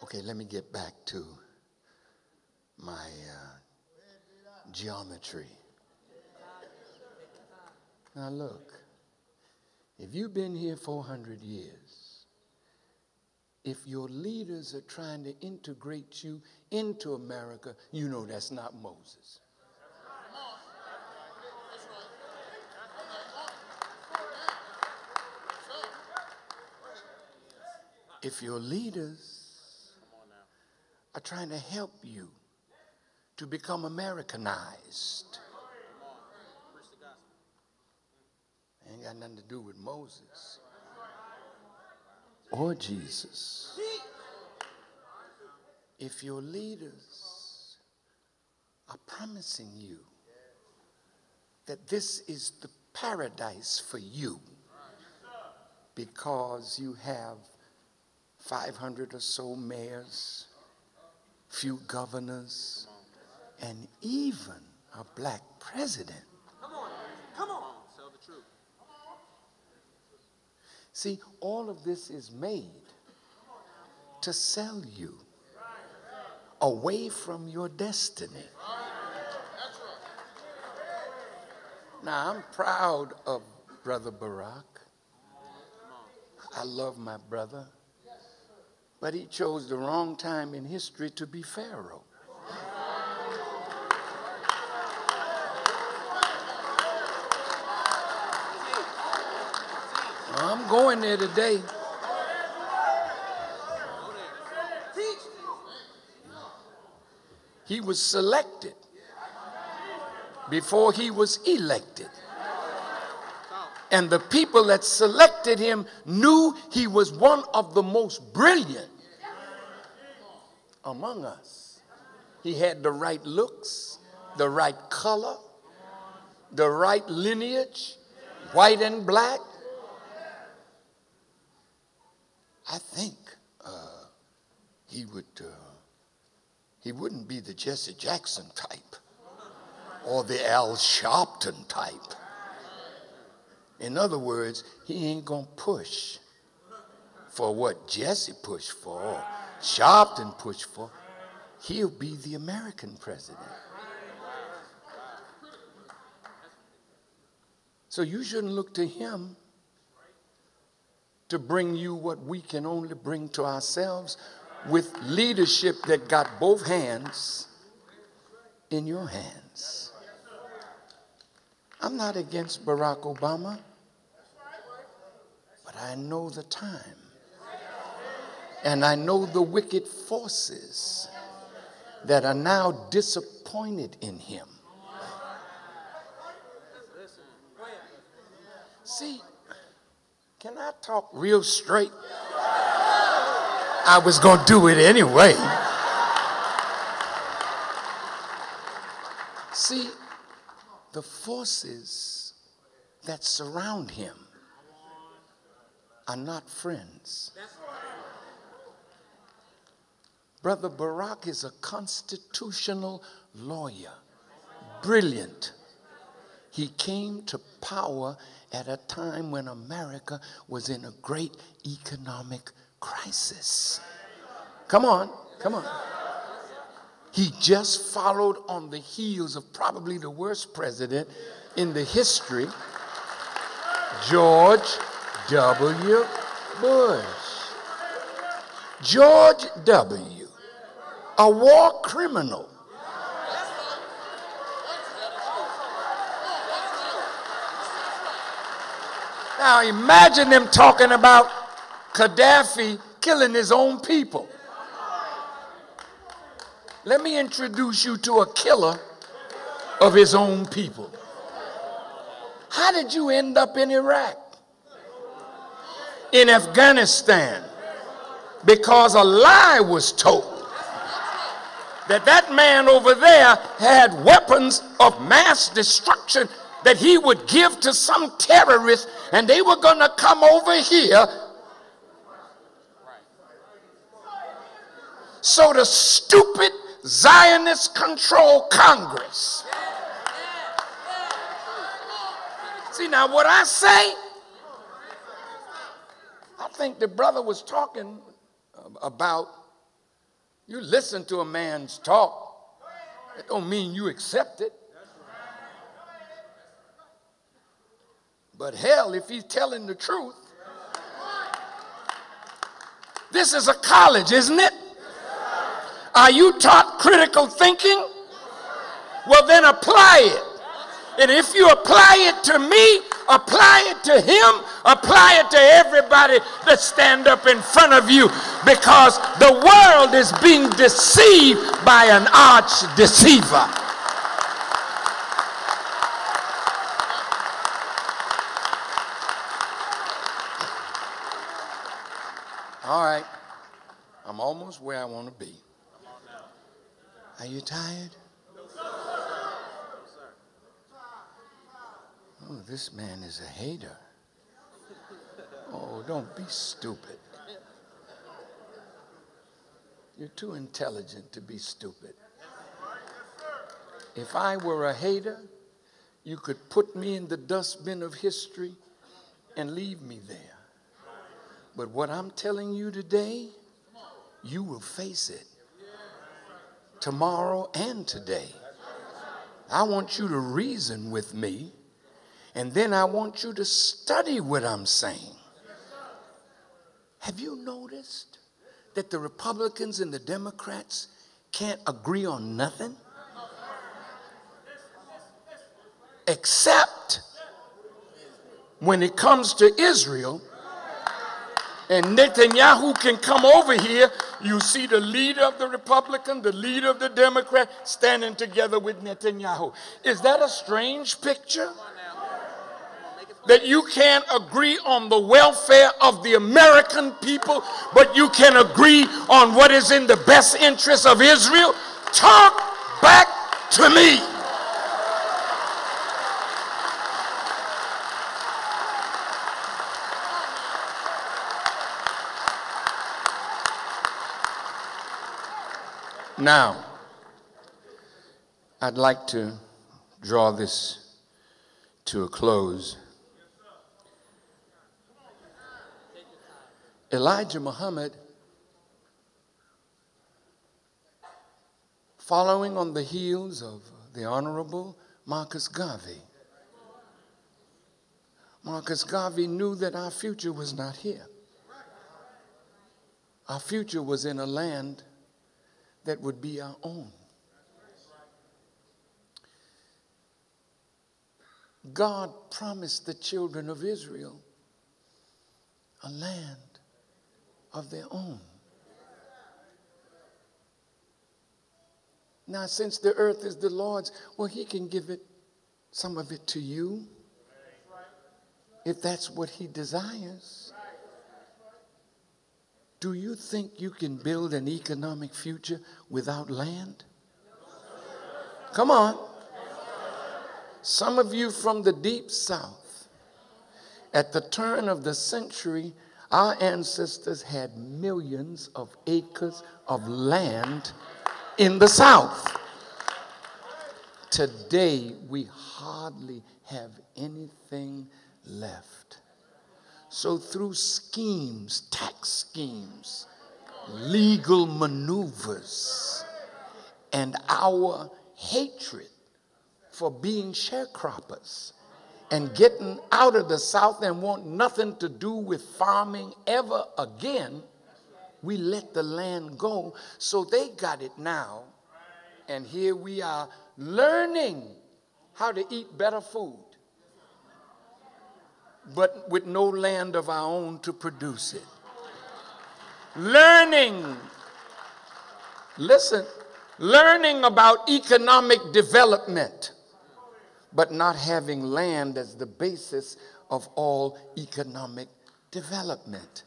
Okay, let me get back to my uh, geometry. Now, look, if you've been here 400 years, if your leaders are trying to integrate you into America, you know that's not Moses. If your leaders are trying to help you to become Americanized. Ain't got nothing to do with Moses or Jesus. If your leaders are promising you that this is the paradise for you because you have 500 or so mayors, few governors, and even a black president. Come on, come on, tell the truth. See, all of this is made to sell you away from your destiny. Now, I'm proud of Brother Barack. I love my brother. But he chose the wrong time in history to be Pharaoh. I'm going there today. He was selected before he was elected. And the people that selected him knew he was one of the most brilliant among us. He had the right looks, the right color, the right lineage, white and black. I think uh, he would uh, he wouldn't be the Jesse Jackson type or the Al Sharpton type. In other words, he ain't gonna push for what Jesse pushed for, or Sharpton pushed for. He'll be the American president. So you shouldn't look to him to bring you what we can only bring to ourselves with leadership that got both hands in your hands. I'm not against Barack Obama, but I know the time. And I know the wicked forces that are now disappointed in him. See, can I talk real straight? I was going to do it anyway. See, the forces that surround him are not friends. Brother Barack is a constitutional lawyer, brilliant. He came to power at a time when America was in a great economic crisis. Come on, come on. He just followed on the heels of probably the worst president in the history, George W. Bush. George W., a war criminal. Now imagine them talking about Gaddafi killing his own people. Let me introduce you to a killer of his own people. How did you end up in Iraq? In Afghanistan? Because a lie was told that that man over there had weapons of mass destruction that he would give to some terrorist and they were going to come over here so the stupid Zionist controlled Congress. See, now what I say, I think the brother was talking about you listen to a man's talk, it don't mean you accept it. But hell, if he's telling the truth, this is a college, isn't it? Are you taught critical thinking? Well, then apply it. And if you apply it to me, apply it to him, apply it to everybody that stand up in front of you because the world is being deceived by an arch deceiver. All right. I'm almost where I want to be. Are you tired? Oh, this man is a hater. Oh, don't be stupid. You're too intelligent to be stupid. If I were a hater, you could put me in the dustbin of history and leave me there. But what I'm telling you today, you will face it. tomorrow and today. I want you to reason with me, and then I want you to study what I'm saying. Have you noticed that the Republicans and the Democrats can't agree on nothing? Except when it comes to Israel, and Netanyahu can come over here, you see the leader of the Republican, the leader of the Democrat standing together with Netanyahu. Is that a strange picture? That you can't agree on the welfare of the American people, but you can agree on what is in the best interest of Israel? Talk back to me. Now, I'd like to draw this to a close. Elijah Muhammad, following on the heels of the Honorable Marcus Garvey. Marcus Garvey knew that our future was not here. Our future was in a land that would be our own. God promised the children of Israel a land of their own. Now, since the earth is the Lord's, well, He can give it, some of it to you, if that's what He desires. Do you think you can build an economic future without land? Come on. Some of you from the deep south, at the turn of the century, our ancestors had millions of acres of land in the south. Today, we hardly have anything left. So, through schemes, tax schemes, legal maneuvers, and our hatred for being sharecroppers and getting out of the South and want nothing to do with farming ever again, we let the land go. So they got it now. And here we are learning how to eat better food but with no land of our own to produce it. Learning, listen, learning about economic development, but not having land as the basis of all economic development.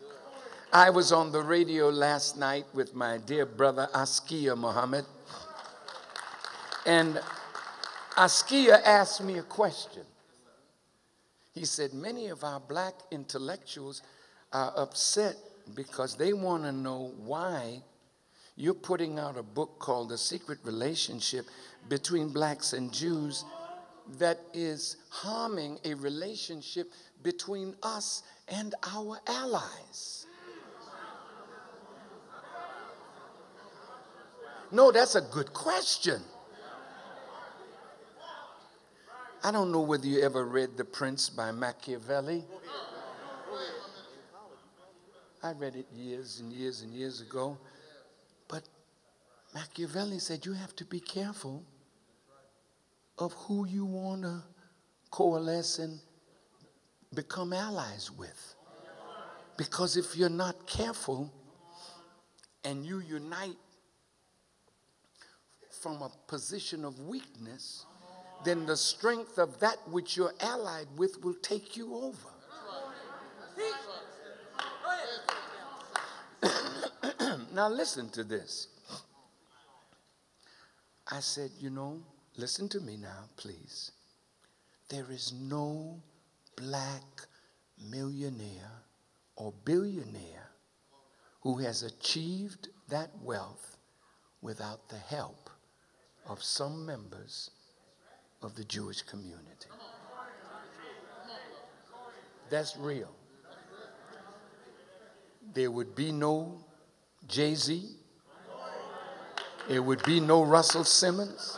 I was on the radio last night with my dear brother Askia Muhammad, and Askia asked me a question. He said, Many of our black intellectuals are upset because they want to know why you're putting out a book called The Secret Relationship Between Blacks and Jews that is harming a relationship between us and our allies. No, that's a good question. I don't know whether you ever read The Prince by Machiavelli. I read it years and years and years ago. But Machiavelli said you have to be careful of who you want to coalesce and become allies with. Because if you're not careful and you unite from a position of weakness, then the strength of that which you're allied with will take you over. now, listen to this. I said, you know, listen to me now, please. There is no black millionaire or billionaire who has achieved that wealth without the help of some members of the Jewish community. That's real. There would be no Jay Z. it would be no Russell Simmons.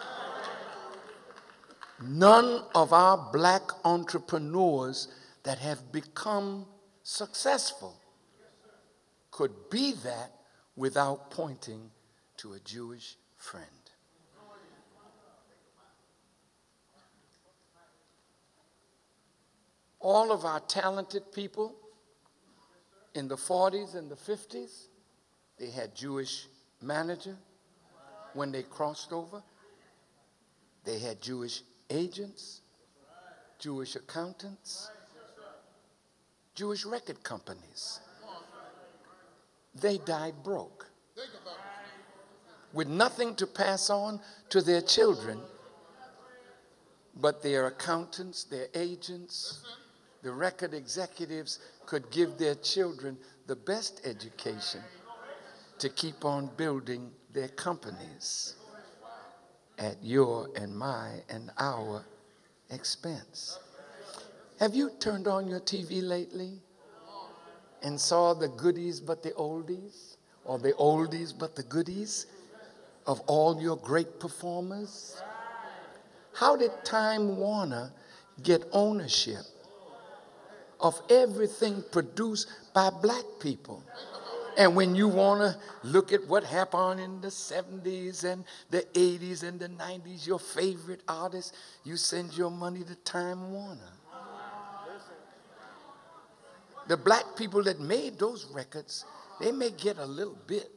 None of our black entrepreneurs that have become successful could be that without pointing to a Jewish friend. All of our talented people in the 40s and the 50s, they had Jewish manager. When they crossed over, they had Jewish agents, Jewish accountants, Jewish record companies. They died broke with nothing to pass on to their children but their accountants, their agents, the record executives could give their children the best education to keep on building their companies at your and my and our expense. Have you turned on your TV lately and saw the goodies but the oldies, or the oldies but the goodies of all your great performers? How did Time Warner get ownership of everything produced by black people? And when you want to look at what happened in the 70s and the 80s and the 90s, your favorite artist, you send your money to Time Warner. The black people that made those records, they may get a little bit,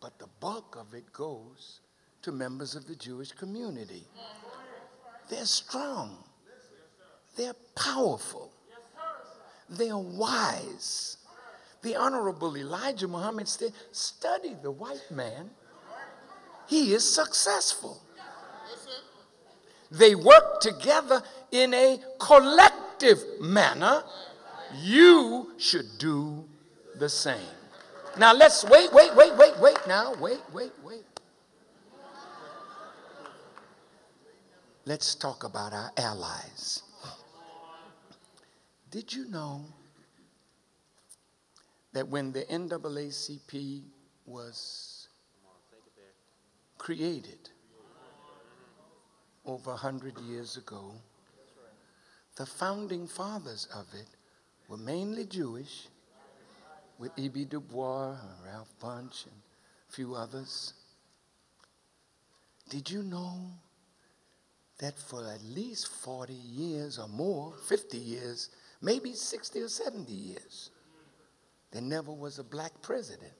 but the bulk of it goes to members of the Jewish community. They're strong, they're powerful, they're wise. The Honorable Elijah Muhammad said, Study the white man, he is successful. They work together in a collective manner. You should do the same. Now let's wait, wait, wait, wait, wait. Now, wait, wait, wait. Let's talk about our allies. Did you know that when the NAACP was created over 100 years ago, the founding fathers of it were mainly Jewish, with E.B. Du Bois and Ralph Bunche and a few others. Did you know that for at least 40 years or more, 50 years, maybe 60 or 70 years, there never was a black president.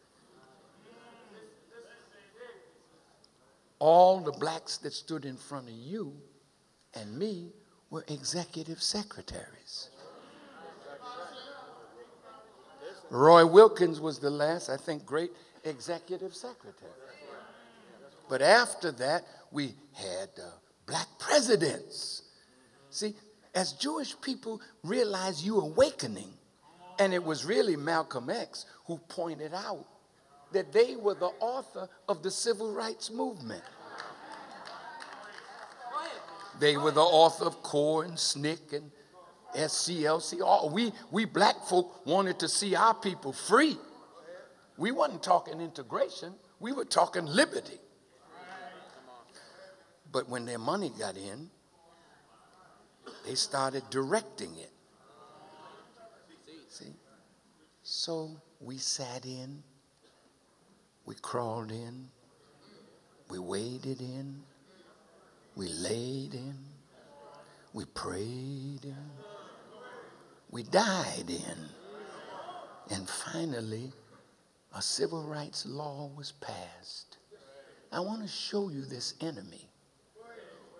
All the blacks that stood in front of you and me were executive secretaries. Roy Wilkins was the last, I think, great executive secretary. But after that, we had uh, black presidents. See, as Jewish people realize you awakening, and it was really Malcolm X who pointed out that they were the author of the civil rights movement. They were the author of CORE and SNCC and SCLC. All, oh, we, we black folk wanted to see our people free. We wasn't talking integration, we were talking liberty. But when their money got in, they started directing it. See? So we sat in, we crawled in, we waded in, we laid in, we prayed in, we died in, and finally, a civil rights law was passed. I want to show you this enemy.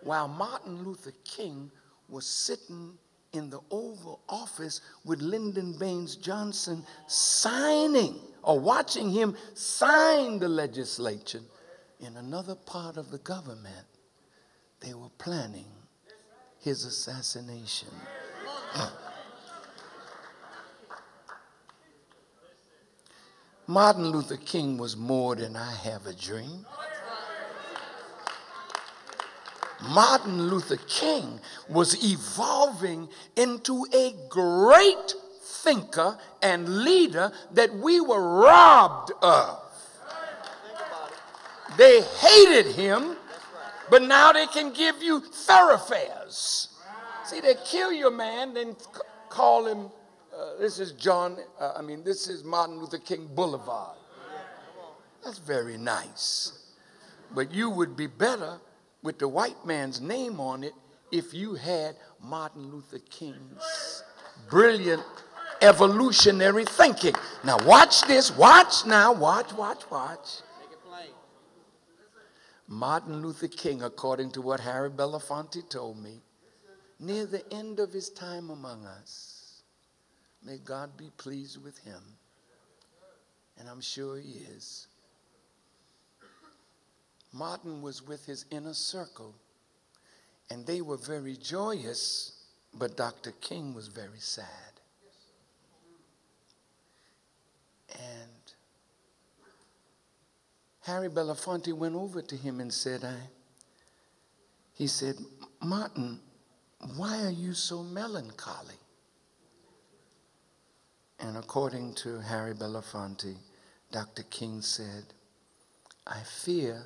While Martin Luther King was sitting in the Oval Office with Lyndon Baines Johnson signing or watching him sign the legislation in another part of the government, they were planning his assassination. Martin Luther King was more than I have a dream. Martin Luther King was evolving into a great thinker and leader that we were robbed of. They hated him, but now they can give you thoroughfares. See, they kill your man, then call him, uh, this is John, uh, I mean, this is Martin Luther King Boulevard. That's very nice. But you would be better with the white man's name on it if you had Martin Luther King's brilliant evolutionary thinking. Now, watch this. Watch now. Watch, watch, watch. Martin Luther King, according to what Harry Belafonte told me, near the end of his time among us, may God be pleased with him. And I'm sure he is. Martin was with his inner circle, and they were very joyous, but Dr. King was very sad. And Harry Belafonte went over to him and said, I, he said, Martin, why are you so melancholy? And according to Harry Belafonte, Dr. King said, I fear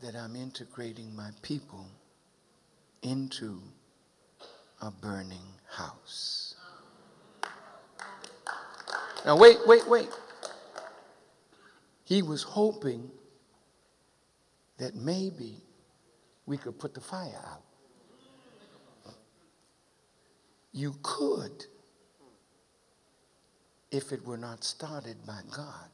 that I'm integrating my people into a burning house. Now, wait, wait, wait. He was hoping that maybe we could put the fire out. You could if it were not started by God.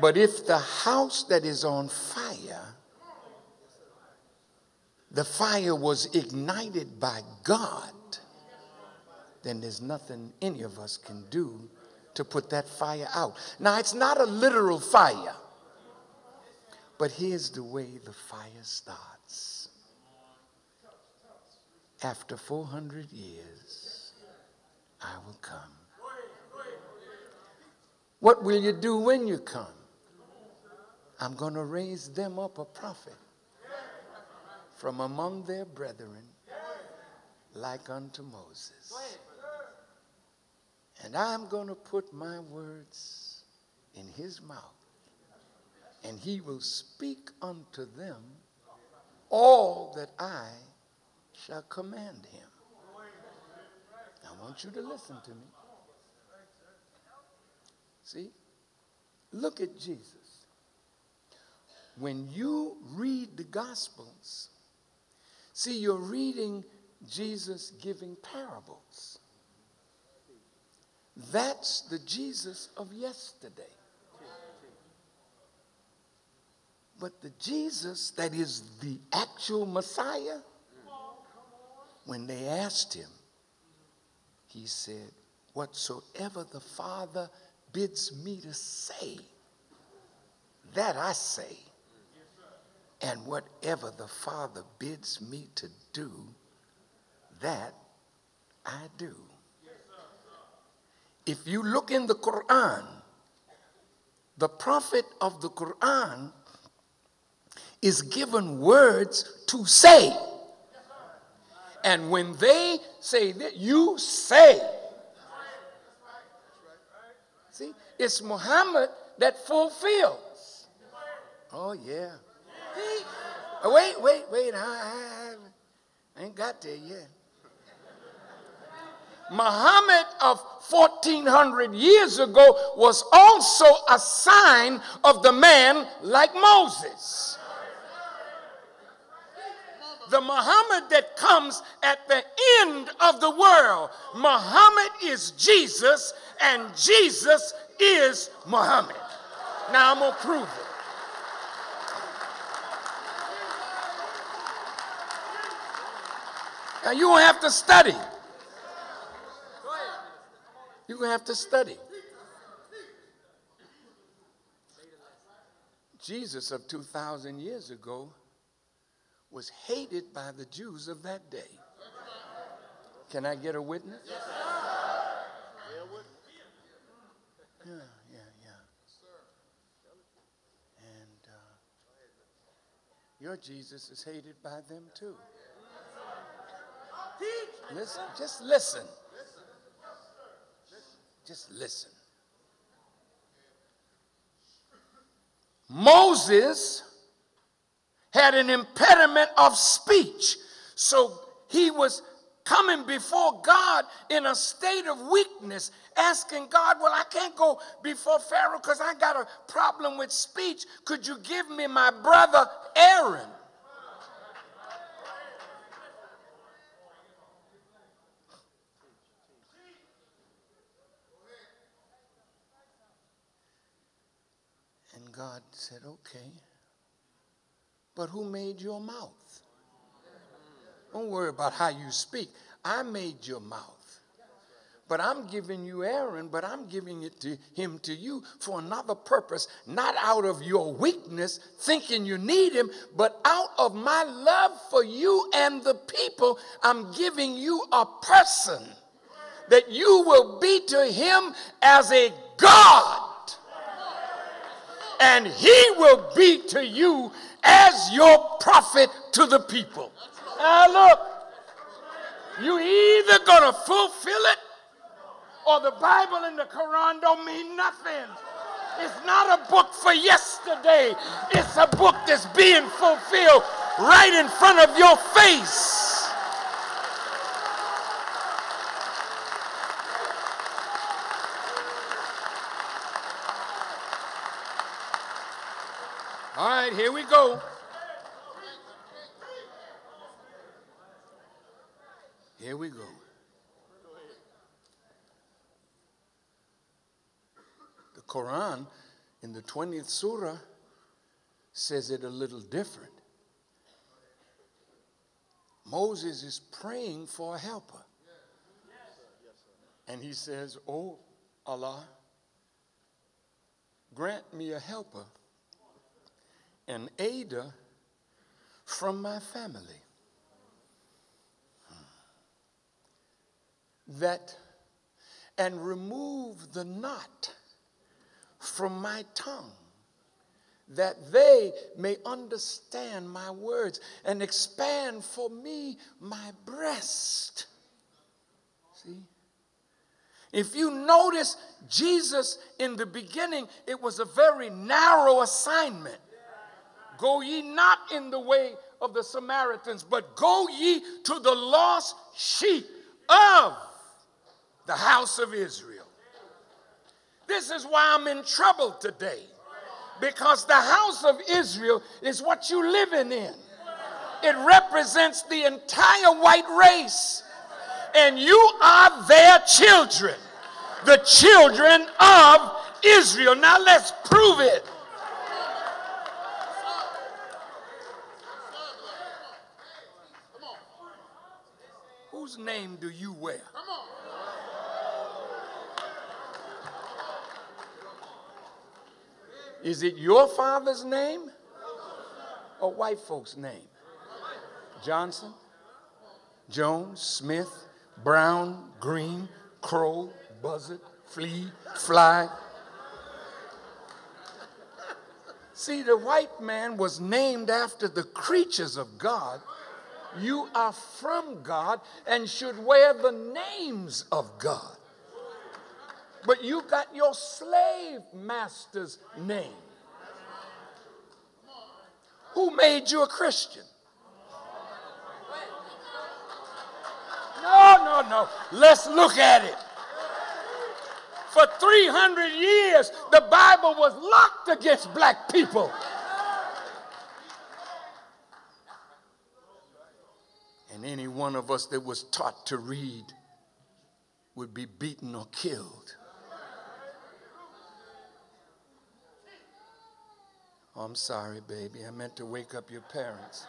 But if the house that is on fire, the fire was ignited by God, then there's nothing any of us can do to put that fire out. Now, it's not a literal fire, but here's the way the fire starts. After 400 years, I will come. What will you do when you come? I'm going to raise them up a prophet from among their brethren, like unto Moses. And I'm going to put my words in his mouth, and he will speak unto them all that I shall command him. I want you to listen to me. See? Look at Jesus when you read the Gospels, see, you're reading Jesus giving parables. That's the Jesus of yesterday. But the Jesus that is the actual Messiah, when they asked him, he said, Whatsoever the Father bids me to say, that I say. And whatever the Father bids me to do, that I do. If you look in the Quran, the prophet of the Quran is given words to say. And when they say that, you say. See, it's Muhammad that fulfills. Oh, yeah. Oh, wait, wait, wait. I, I ain't got there yet. Muhammad of 1400 years ago was also a sign of the man like Moses. The Muhammad that comes at the end of the world. Muhammad is Jesus, and Jesus is Muhammad. Now I'm going to prove it. Now you don't have to study. You're going to have to study. Jesus of 2,000 years ago was hated by the Jews of that day. Can I get a witness? Yeah, yeah, yeah. And uh, your Jesus is hated by them too. Listen, just listen. Just listen. Moses had an impediment of speech. So he was coming before God in a state of weakness, asking God, Well, I can't go before Pharaoh because I got a problem with speech. Could you give me my brother Aaron? And God said, Okay, but who made your mouth? Don't worry about how you speak. I made your mouth. But I'm giving you Aaron, but I'm giving it to him to you for another purpose, not out of your weakness, thinking you need him, but out of my love for you and the people. I'm giving you a person that you will be to him as a God. And he will be to you as your prophet to the people. Now look, you either gonna fulfill it or the Bible and the Quran don't mean nothing. It's not a book for yesterday. It's a book that's being fulfilled right in front of your face. All right, here we go. Here we go. The Quran in the 20th surah says it a little different. Moses is praying for a helper. And he says, Oh Allah, grant me a helper, an aider from my family. Hmm. that and remove the knot from my tongue that they may understand my words and expand for me my breast. See? If you notice, Jesus in the beginning, it was a very narrow assignment. Go ye not in the way of the Samaritans, but go ye to the lost sheep of the house of Israel. This is why I'm in trouble today. Because the house of Israel is what you're living in. It represents the entire white race. And you are their children, the children of Israel. Now let's prove it. Whose name do you wear? Is it your father's name or white folks' name? Johnson, Jones, Smith, Brown, Green, Crow, Buzzard, Flea, Fly. See, the white man was named after the creatures of God. You are from God and should wear the names of God but you got your slave master's name. Who made you a Christian? No, no, no. Let's look at it. For 300 years, the Bible was locked against black people. And any one of us that was taught to read would be beaten or killed. Oh, I'm sorry, baby. I meant to wake up your parents.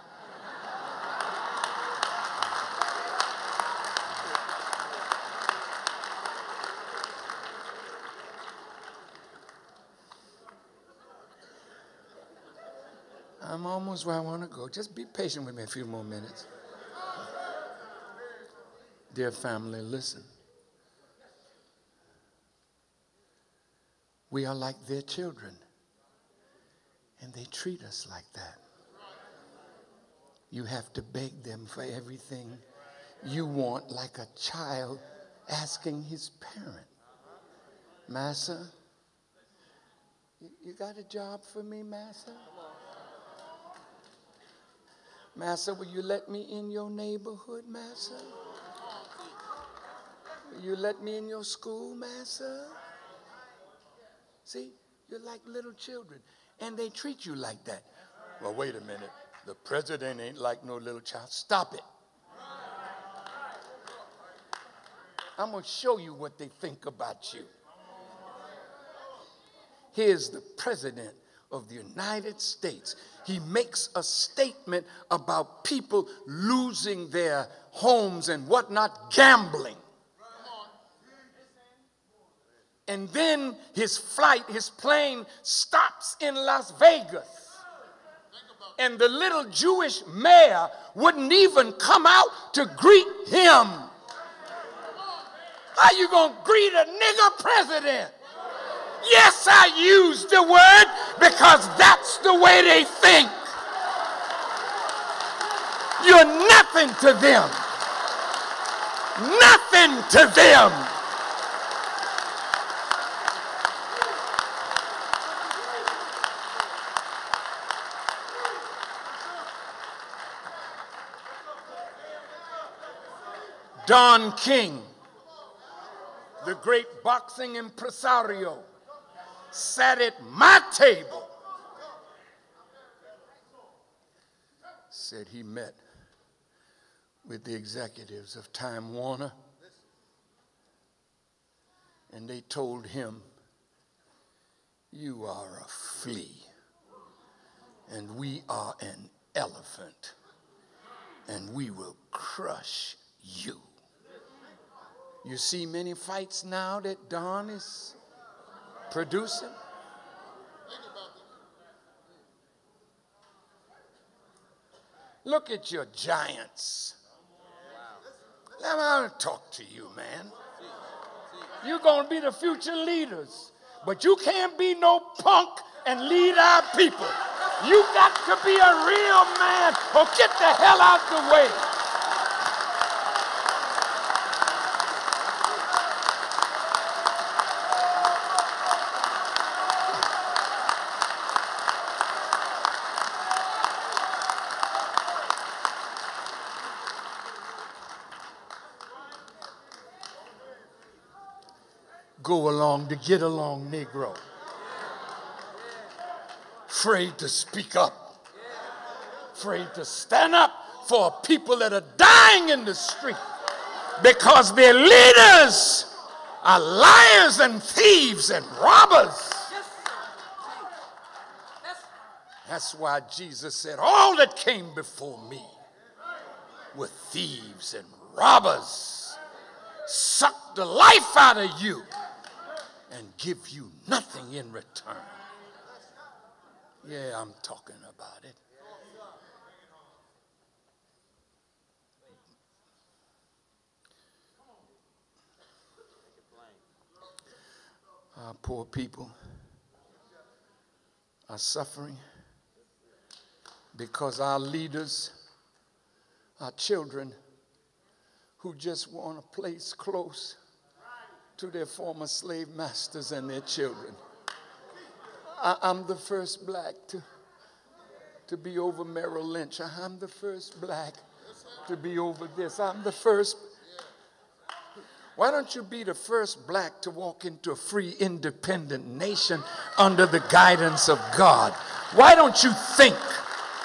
I'm almost where I want to go. Just be patient with me a few more minutes. Dear family, listen. We are like their children. And they treat us like that. You have to beg them for everything you want, like a child asking his parent. Massa, You, got a job for me, Massa? Massa, will you let me in your neighborhood, Massa? You let me in your school, Massa? See, you're like little children, and they treat you like that. Well, wait a minute. The president ain't like no little child. Stop it. I'm going to show you what they think about you. Here's the president of the United States. He makes a statement about people losing their homes and whatnot, gambling. And then his flight, his plane stops in Las Vegas and the little Jewish mayor wouldn't even come out to greet him. How you gonna greet a nigger president? Yes, I use the word because that's the way they think. You're nothing to them. Nothing to them. Don King, the great boxing impresario, sat at my table. Said he met with the executives of Time Warner, and they told him, You are a flea, and we are an elephant, and we will crush you. You see many fights now that Don is producing. Look at your giants. Let me talk to you, man. You're going to be the future leaders, but you can't be no punk and lead our people. You got to be a real man or get the hell out the way. go along to get along, Negro. Afraid to speak up, afraid to stand up for people that are dying in the street because their leaders are liars and thieves and robbers. That's why Jesus said, All that came before me were thieves and robbers, sucked the life out of you and give you nothing in return. Yeah, I'm talking about it. Our poor people are suffering because our leaders, our children, who just want a place close to their former slave masters and their children. I, am the first black to, to be over Merrill Lynch. I'm the first black to be over this. I'm the first. Why don't you be the first black to walk into a free, independent nation under the guidance of God? Why don't you think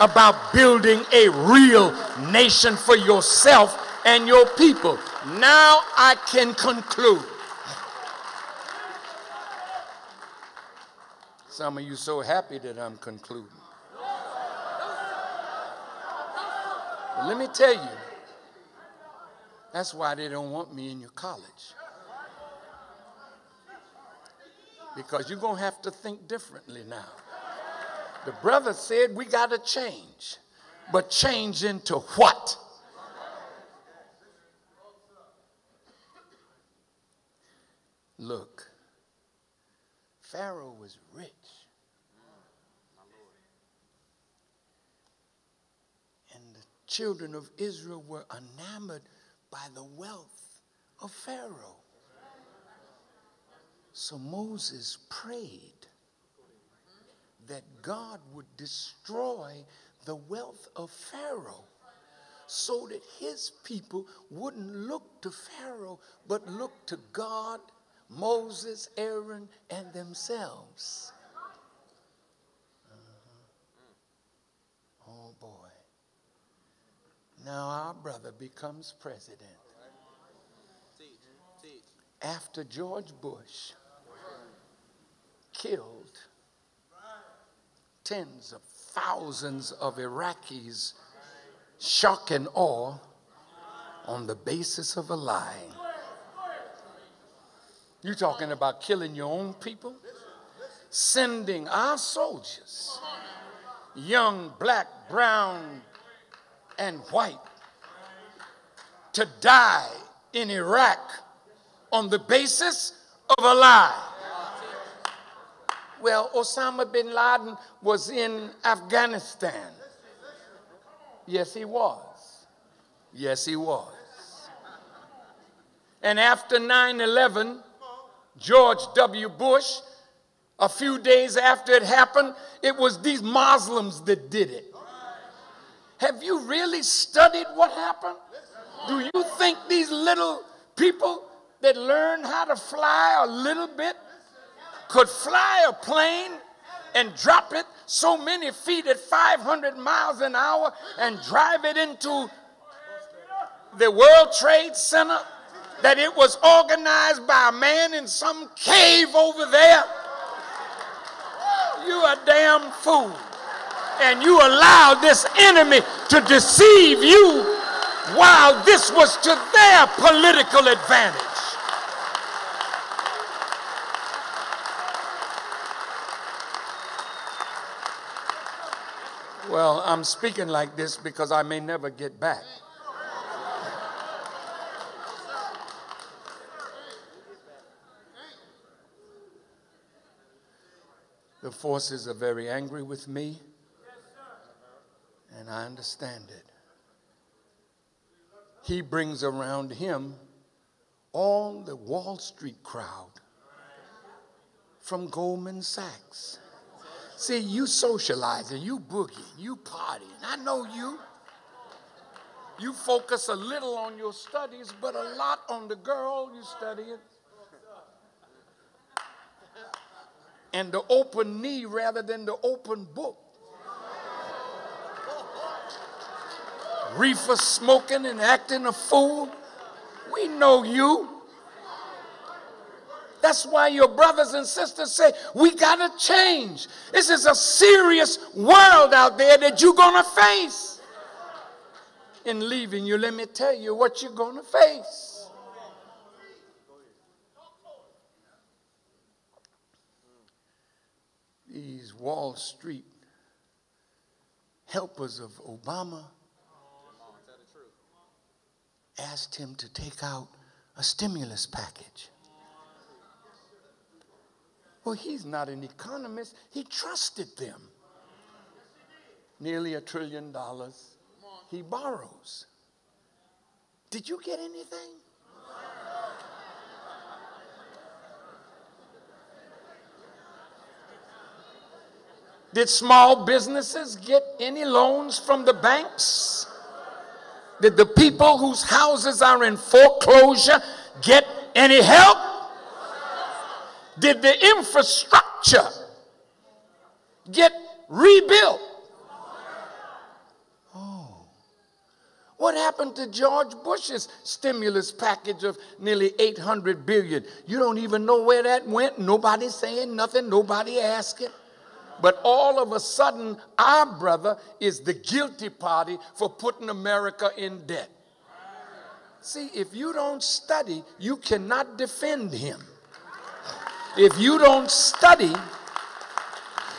about building a real nation for yourself and your people? Now I can conclude. Some of you so happy that I'm concluding. But let me tell you, that's why they don't want me in your college. Because you're going to have to think differently now. The brother said we got to change, but change into what? Look, Pharaoh was rich. And the children of Israel were enamored by the wealth of Pharaoh. So Moses prayed that God would destroy the wealth of Pharaoh so that his people wouldn't look to Pharaoh, but look to God, Moses, Aaron, and themselves. Uh-huh. Oh boy. Now our brother becomes president. After George Bush killed tens of thousands of Iraqis shock and awe on the basis of a lie. You talking about killing your own people? Sending our soldiers, young, black, brown, and white, to die in Iraq on the basis of a lie. Well, Osama bin Laden was in Afghanistan. Yes, he was. Yes, he was. And after 9 11, George W. Bush, a few days after it happened, it was these Muslims that did it. Have you really studied what happened? Do you think these little people that learned how to fly a little bit could fly a plane and drop it so many feet at 500 miles an hour and drive it into the World Trade Center? That it was organized by a man in some cave over there? You a damn fool. And you allowed this enemy to deceive you while this was to their political advantage. Well, I'm speaking like this because I may never get back. The forces are very angry with me, and I understand it. He brings around him all the Wall Street crowd from Goldman Sachs. See, you socializing, you boogieing, you partying. I know you. You focus a little on your studies, but a lot on the girl you studying. And the open knee rather than the open book. Reefer smoking and acting a fool. We know you. That's why your brothers and sisters say, we got to change. This is a serious world out there that you're going to face. In leaving you, let me tell you what you're going to face. These Wall Street helpers of Obama asked him to take out a stimulus package. Well, he's not an economist. He trusted them. Nearly a trillion dollars he borrows. Did you get anything? Did small businesses get any loans from the banks? Did the people whose houses are in foreclosure get any help? did the infrastructure get rebuilt? Oh. What happened to George Bush's stimulus package of nearly 800 billion? You don't even know where that went. Nobody saying nothing, nobody asking. But all of a sudden, our brother is the guilty party for putting America in debt. See, if you don't study, you cannot defend him. If you don't study,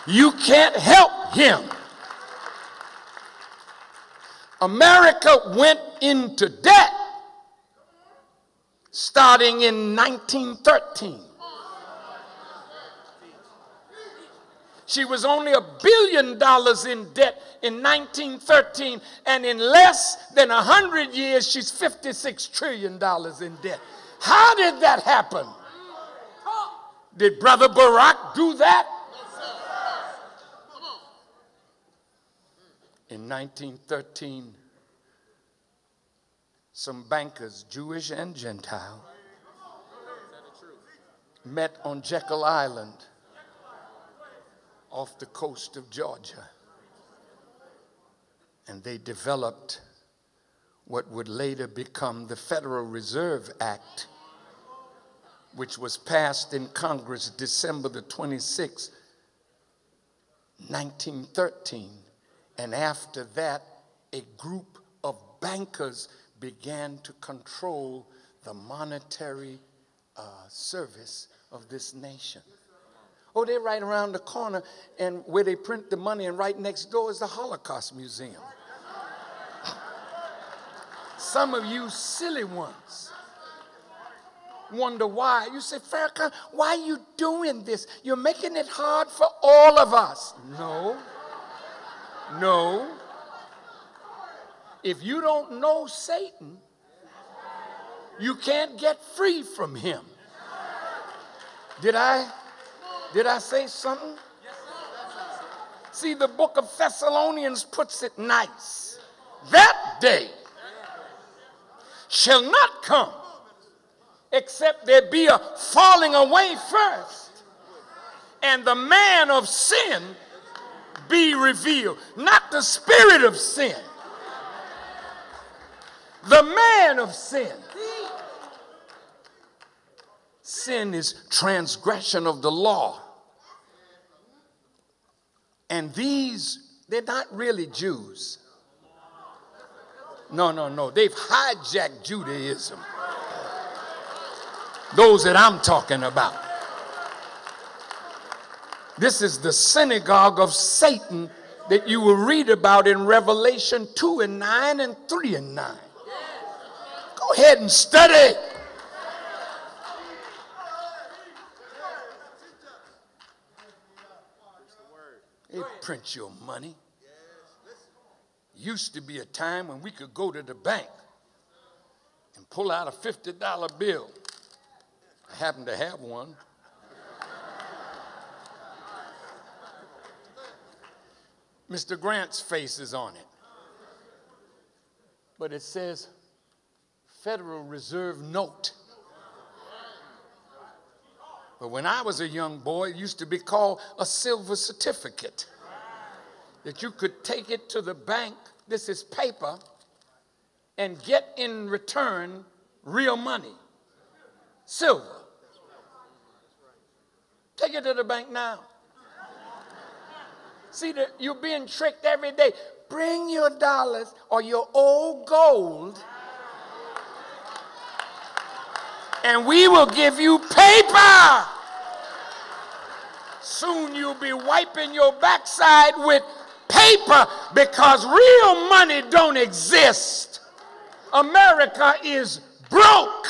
you can't help him. America went into debt starting in 1913. She was only a billion dollars in debt in 1913, and in less than 100 years, she's $56 trillion in debt. How did that happen? Did Brother Barack do that? In 1913, some bankers, Jewish and Gentile, met on Jekyll Island off the coast of Georgia. And they developed what would later become the Federal Reserve Act, which was passed in Congress December the 26th, 1913. And after that, a group of bankers began to control the monetary uh, service of this nation. Oh, they're right around the corner, and where they print the money, and right next door is the Holocaust Museum. Some of you silly ones wonder why. You say, Farrakhan, why are you doing this? You're making it hard for all of us. No. No. If you don't know Satan, you can't get free from him. Did I did I say something? See, the book of Thessalonians puts it nice. That day shall not come except there be a falling away first and the man of sin be revealed. Not the spirit of sin, the man of sin. Sin is transgression of the law. And these, they're not really Jews. No, no, no. They've hijacked Judaism. Those that I'm talking about. This is the synagogue of Satan that you will read about in Revelation 2 and 9 and 3 and 9. Go ahead and study. They print your money. Used to be a time when we could go to the bank and pull out a $50 bill. I happen to have one. Mr. Grant's face is on it. But it says Federal Reserve Note. But when I was a young boy, it used to be called a silver certificate. That you could take it to the bank, this is paper, and get in return real money, silver. Take it to the bank now. See, that you're being tricked every day. Bring your dollars or your old gold, and we will give you paper. Soon you'll be wiping your backside with paper because real money don't exist. America is broke.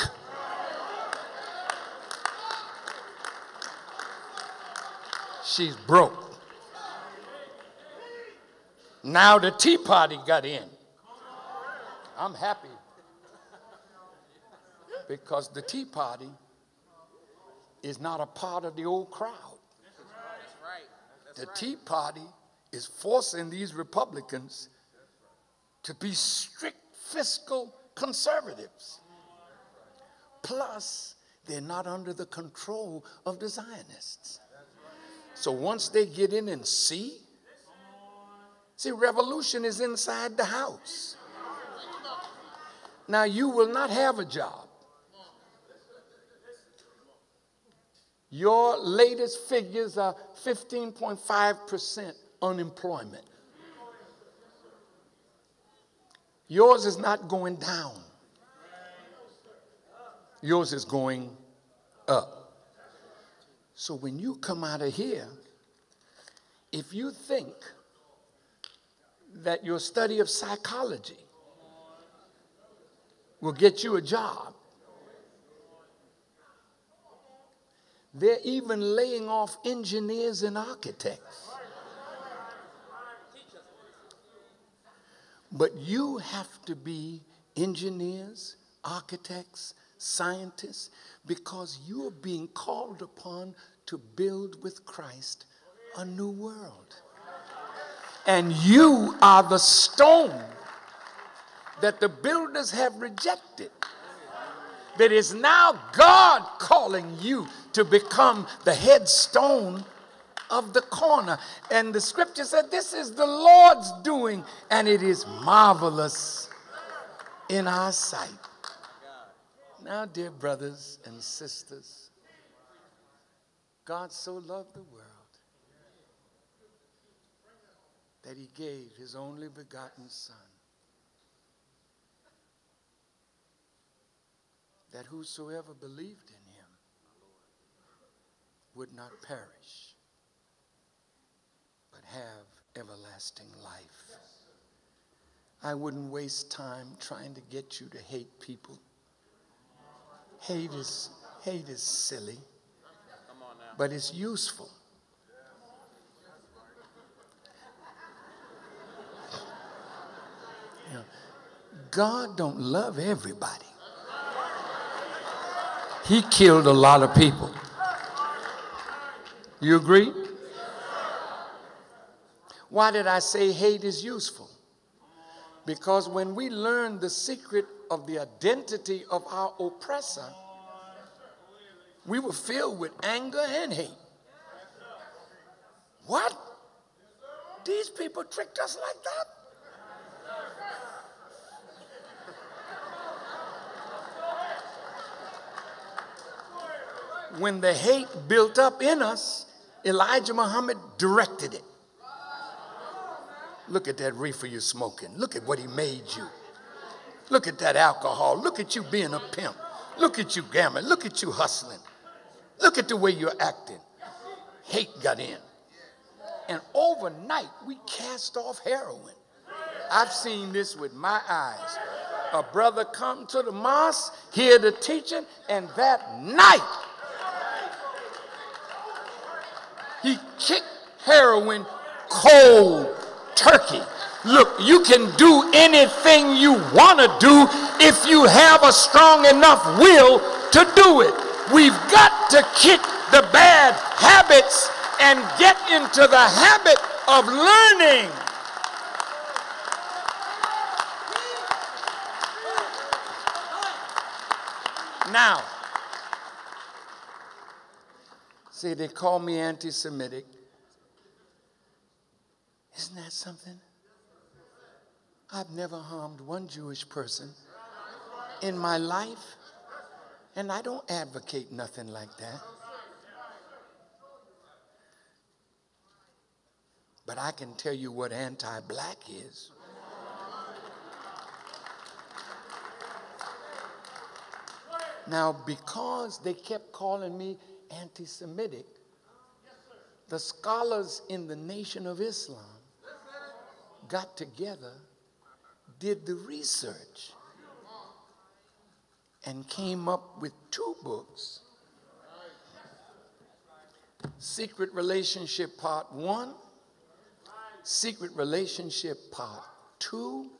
She's broke. Now the Tea Party got in. I'm happy because the Tea Party is not a part of the old crowd. The Tea Party is forcing these Republicans to be strict fiscal conservatives. Plus, they're not under the control of the Zionists. So once they get in and see, see, revolution is inside the house. Now, you will not have a job. Your latest figures are 15.5% unemployment. Yours is not going down, yours is going up. So when you come out of here, if you think that your study of psychology will get you a job, they're even laying off engineers and architects. But you have to be engineers, architects, scientists, because you're being called upon to build with Christ a new world. And you are the stone that the builders have rejected. That is now God calling you to become the headstone of the corner. And the scripture said, This is the Lord's doing, and it is marvelous in our sight. Now, dear brothers and sisters, God so loved the world that he gave his only begotten Son, that whosoever believed in him would not perish, but have everlasting life. I wouldn't waste time trying to get you to hate people. Hate is, hate is silly, but it's useful. God don't love everybody. He killed a lot of people. You agree? Why did I say hate is useful? Because when we learn the secret of the identity of our oppressor, we were filled with anger and hate. What? These people tricked us like that? When the hate built up in us, Elijah Muhammad directed it. Look at that reefer you're smoking. Look at what he made you. Look at that alcohol. Look at you being a pimp. Look at you gambling. Look at you hustling. Look at the way you're acting. Hate got in. And overnight, we cast off heroin. I've seen this with my eyes. A brother come to the mosque, hear the teaching, and that night, kicked heroin cold turkey. Look, you can do anything you want to do if you have a strong enough will to do it. We've got to kick the bad habits and get into the habit of learning. Now, see, they call me anti Semitic. Isn't that something? I've never harmed one Jewish person in my life, and I don't advocate nothing like that. But I can tell you what anti black is. Now, because they kept calling me anti Semitic, the scholars in the Nation of Islam got together, did the research, and came up with two books Secret Relationship Part 1, Secret Relationship Part 2.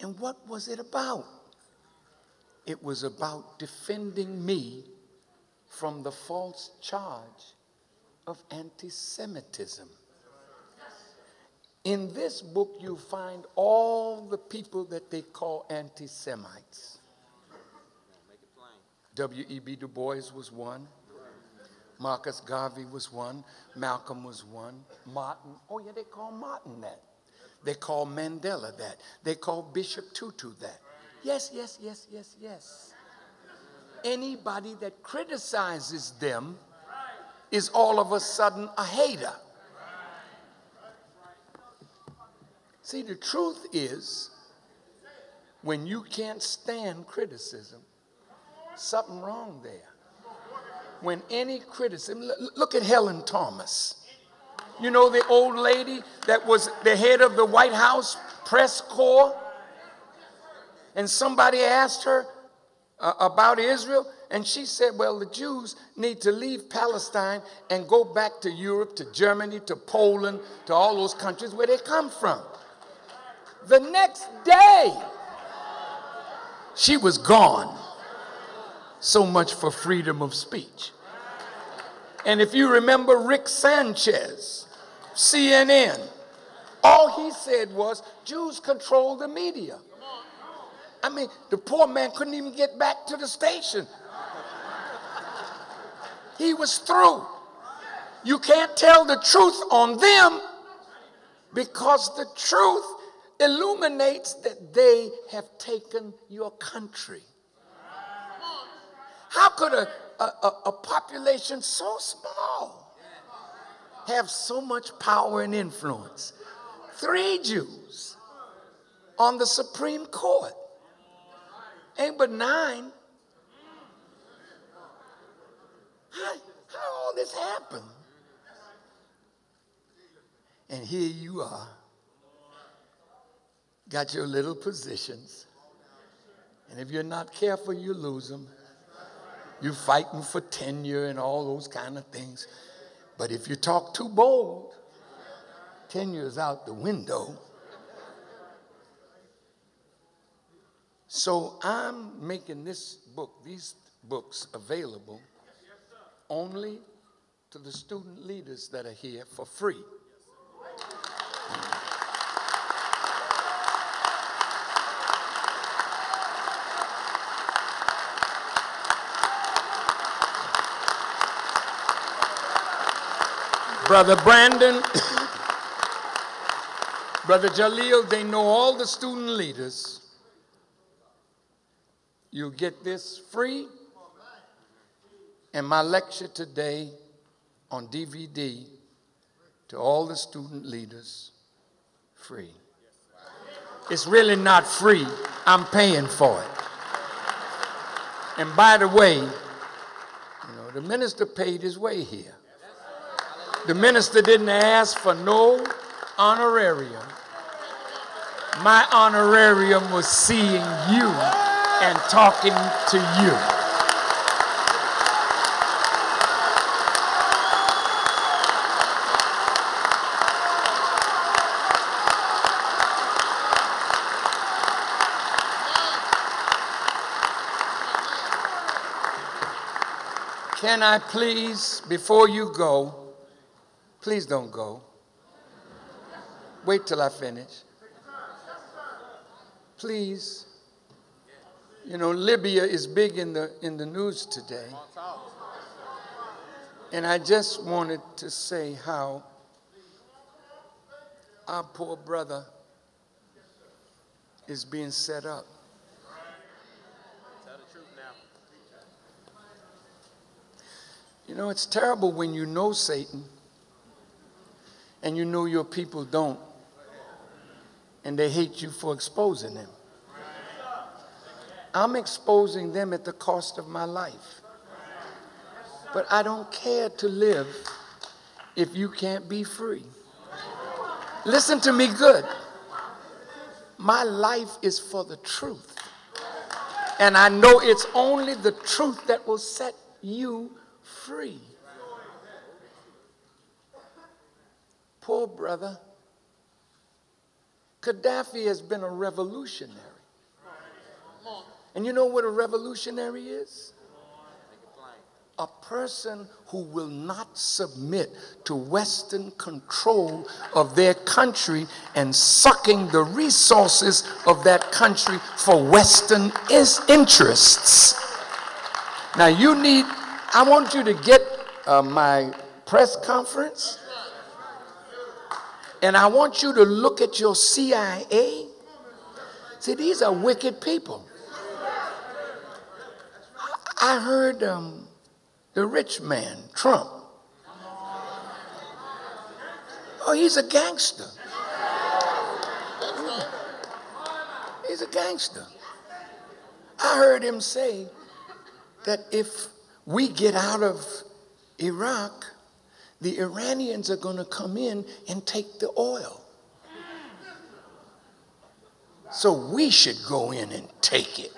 And what was it about? It was about defending me from the false charge of anti Semitism. In this book, you find all the people that they call anti Semites. W.E.B. Du Bois was one. Marcus Garvey was one. Malcolm was one. Martin, oh yeah, they call Martin that. They call Mandela that. They call Bishop Tutu that. Yes, yes, yes, yes, yes. Anybody that criticizes them is all of a sudden a hater. See, the truth is, when you can't stand criticism, something wrong there. When any criticism, look at Helen Thomas. You know the old lady that was the head of the White House press corps? And somebody asked her uh, about Israel, and she said, Well, the Jews need to leave Palestine and go back to Europe, to Germany, to Poland, to all those countries where they come from. The next day, she was gone. So much for freedom of speech. And if you remember Rick Sanchez, CNN, All he said was Jews control the media. I mean, the poor man couldn't even get back to the station. He was through. You can't tell the truth on them because the truth illuminates that they have taken your country. How could a, a, a, population so small have so much power and influence? Three Jews on the Supreme Court. Ain't but nine. How, how all this happened? And here you are. Got your little positions. And if you're not careful, you lose them. You're fighting for tenure and all those kind of things. But if you talk too bold, tenure is out the window. So I'm making this book, these books available only to the student leaders that are here for free. Brother Brandon, Brother Jaleel, they know all the student leaders. You get this free. And my lecture today on DVD to all the student leaders, free. It's really not free. I'm paying for it. And by the way, you know, the minister paid his way here. The minister didn't ask for no honorarium. My honorarium was seeing you and talking to you. Can I please, before you go, Please don't go. Wait till I finish. Please. You know, Libya is big in the, in the news today. And I just wanted to say how our poor brother is being set up. You know, it's terrible when you know Satan and you know your people don't. And they hate you for exposing them. I'm exposing them at the cost of my life. But I don't care to live if you can't be free. Listen to me good. My life is for the truth. And I know it's only the truth that will set you free. Poor brother. Gaddafi has been a revolutionary. And you know what a revolutionary is? A person who will not submit to Western control of their country and sucking the resources of that country for Western interests. Now, you need, I want you to get uh, my press conference and I want you to look at your CIA. See, these are wicked people. I heard um, the rich man, Trump. Oh, he's a gangster. He's a gangster. I heard him say that if we get out of Iraq, the Iranians are going to come in and take the oil. So we should go in and take it.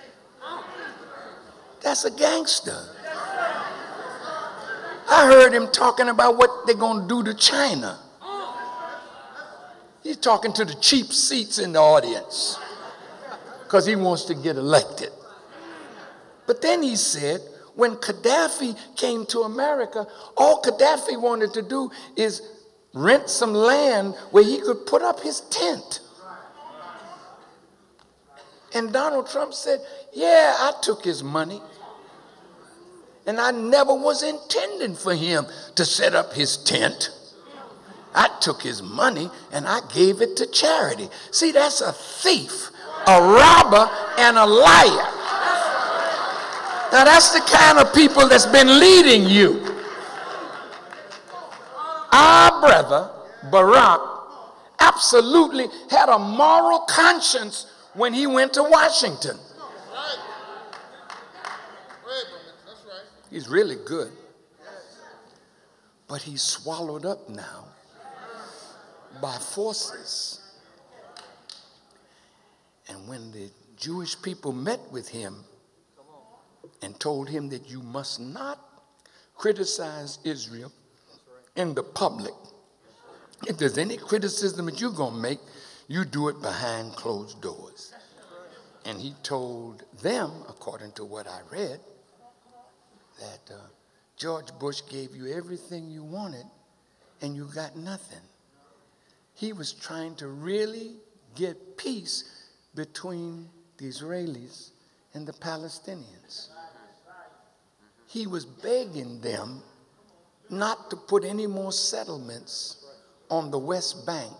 That's a gangster. I heard him talking about what they're going to do to China. He's talking to the cheap seats in the audience because he wants to get elected. But then he said, when Gaddafi came to America, all Gaddafi wanted to do is rent some land where he could put up his tent. And Donald Trump said, Yeah, I took his money. And I never was intending for him to set up his tent. I took his money and I gave it to charity. See, that's a thief, a robber, and a liar. Now, that's the kind of people that's been leading you. Our brother, Barack, absolutely had a moral conscience when he went to Washington. He's really good. But he's swallowed up now by forces. And when the Jewish people met with him and told him that you must not criticize Israel in the public, if there's any criticism that you're going to make, you do it behind closed doors. And he told them, according to what I read, that uh, George Bush gave you everything you wanted and you got nothing. He was trying to really get peace between the Israelis and the Palestinians. He was begging them not to put any more settlements on the West Bank.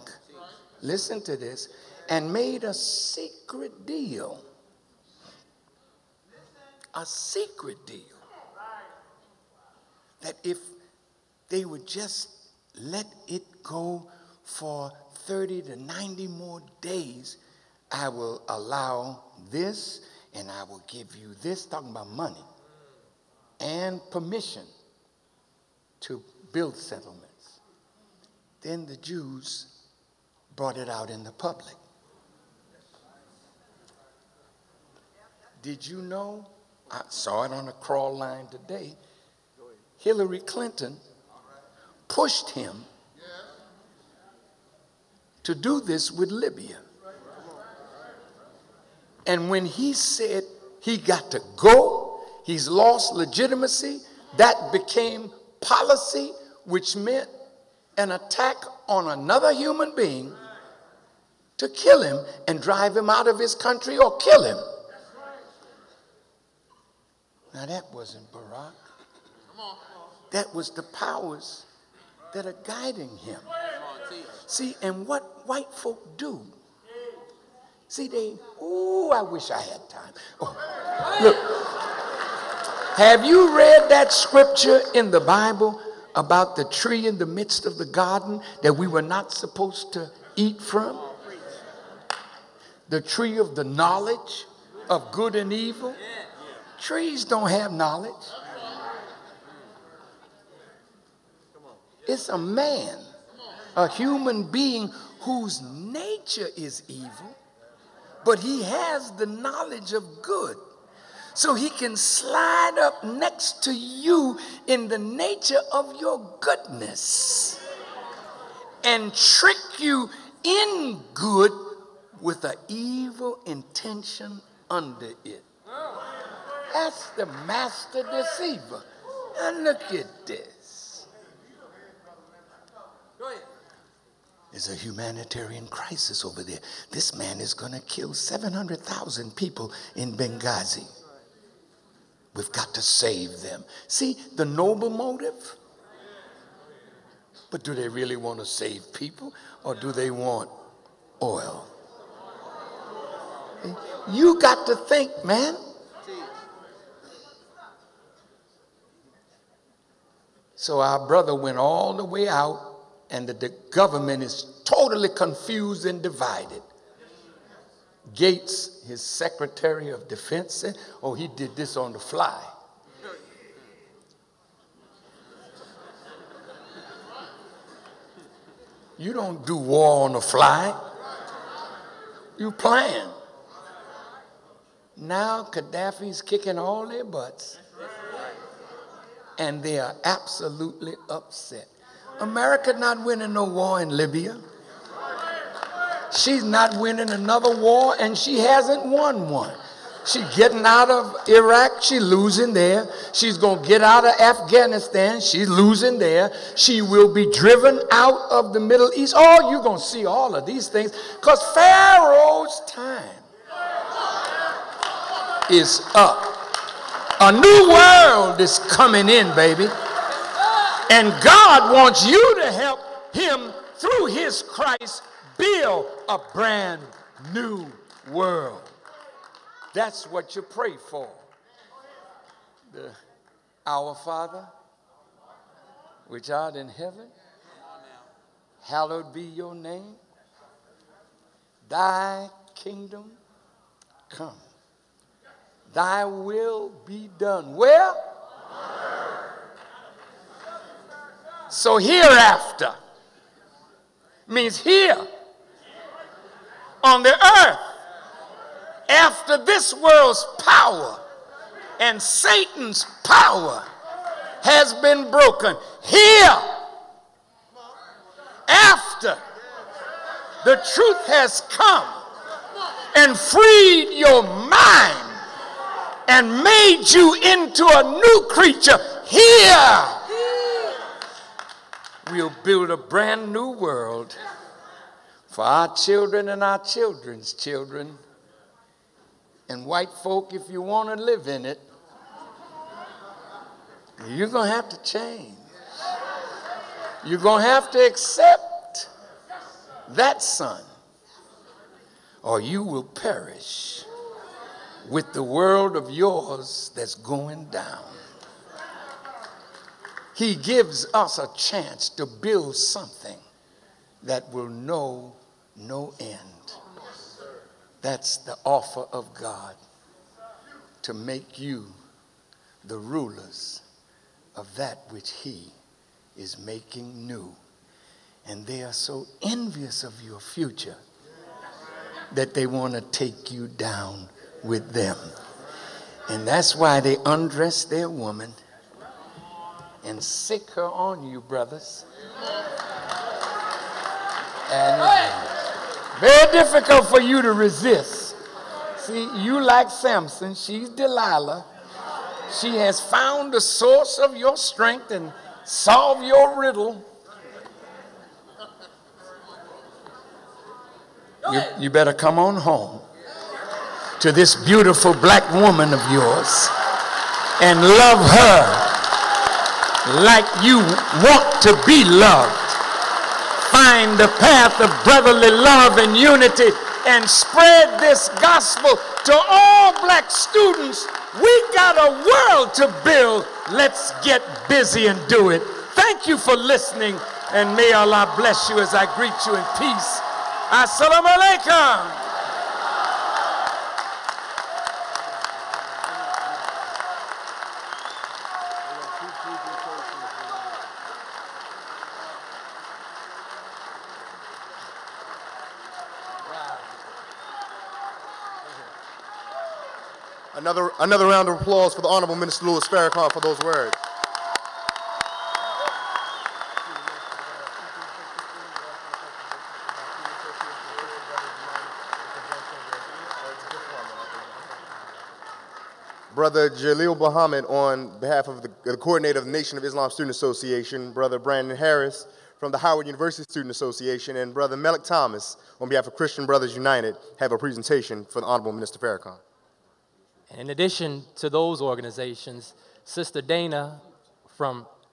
Listen to this and made a secret deal. A secret deal that if they would just let it go for 30 to 90 more days, I will allow this and I will give you this, talking about money, and permission to build settlements. Then the Jews brought it out in the public. Did you know? I saw it on a crawl line today Hillary Clinton pushed him to do this with Libya. And when he said he got to go, he's lost legitimacy, that became policy, which meant an attack on another human being to kill him and drive him out of his country or kill him. Now, that wasn't Barack. That was the powers that are guiding him. See, and what white folk do, see, they, oh, I wish I had time. Oh, look, have you read that scripture in the Bible about the tree in the midst of the garden that we were not supposed to eat from? The tree of the knowledge of good and evil. Trees don't have knowledge. It's a man, a human being whose nature is evil, but he has the knowledge of good. So he can slide up next to you in the nature of your goodness and trick you in good with an evil intention under it. That's the master deceiver. And look at this. There's a humanitarian crisis over there. This man is going to kill 700,000 people in Benghazi. We've got to save them. See the noble motive? But do they really want to save people or do they want oil? You got to think, man. So our brother went all the way out and the, government is totally confused and divided. Gates, his Secretary of Defense, said, Oh, he did this on the fly. You don't do war on the fly. You plan. Now Gaddafi's kicking all their butts. And they are absolutely upset. America not winning no war in Libya. She's not winning another war, and she hasn't won one. She's getting out of Iraq, she's losing there. She's going to get out of Afghanistan, she's losing there. She will be driven out of the Middle East. Oh, you're going to see all of these things because Pharaoh's time is up. A new world is coming in, baby. And God wants you to help him through his Christ build a brand new world. That's what you pray for. The, Our Father, which art in heaven, hallowed be your name. Thy kingdom come. Thy will be done. Where? So hereafter means here on the earth after this world's power and Satan's power has been broken. Here after the truth has come and freed your mind and made you into a new creature here we'll build a brand new world for our children and our children's children. And white folk, if you want to live in it, you're going to have to change. You're going to have to accept that son, or you will perish with the world of yours that's going down. He gives us a chance to build something that will know no end. That's the offer of God to make you the rulers of that which He is making new. And they are so envious of your future that they want to take you down with them. And that's why they undress their woman and sic her on you, brothers. And very difficult for you to resist. See, you like Samson, she's Delilah. She has found the source of your strength and solved your riddle. You, you better come on home to this beautiful black woman of yours and love her like you want to be loved. Find the path of brotherly love and unity and spread this gospel to all black students. We got a world to build. Let's get busy and do it. Thank you for listening, and may Allah bless you as I greet you in peace. Assalamu alaikum. Another, another round of applause for the Honorable Minister Louis Farrakhan for those words. Brother Jalil Muhammad, on behalf of the, the, coordinator of the Nation of Islam Student Association, Brother Brandon Harris from the Howard University Student Association, and Brother Melik Thomas, on behalf of Christian Brothers United, have a presentation for the Honorable Minister Farrakhan. In addition to those organizations, Sister Dana from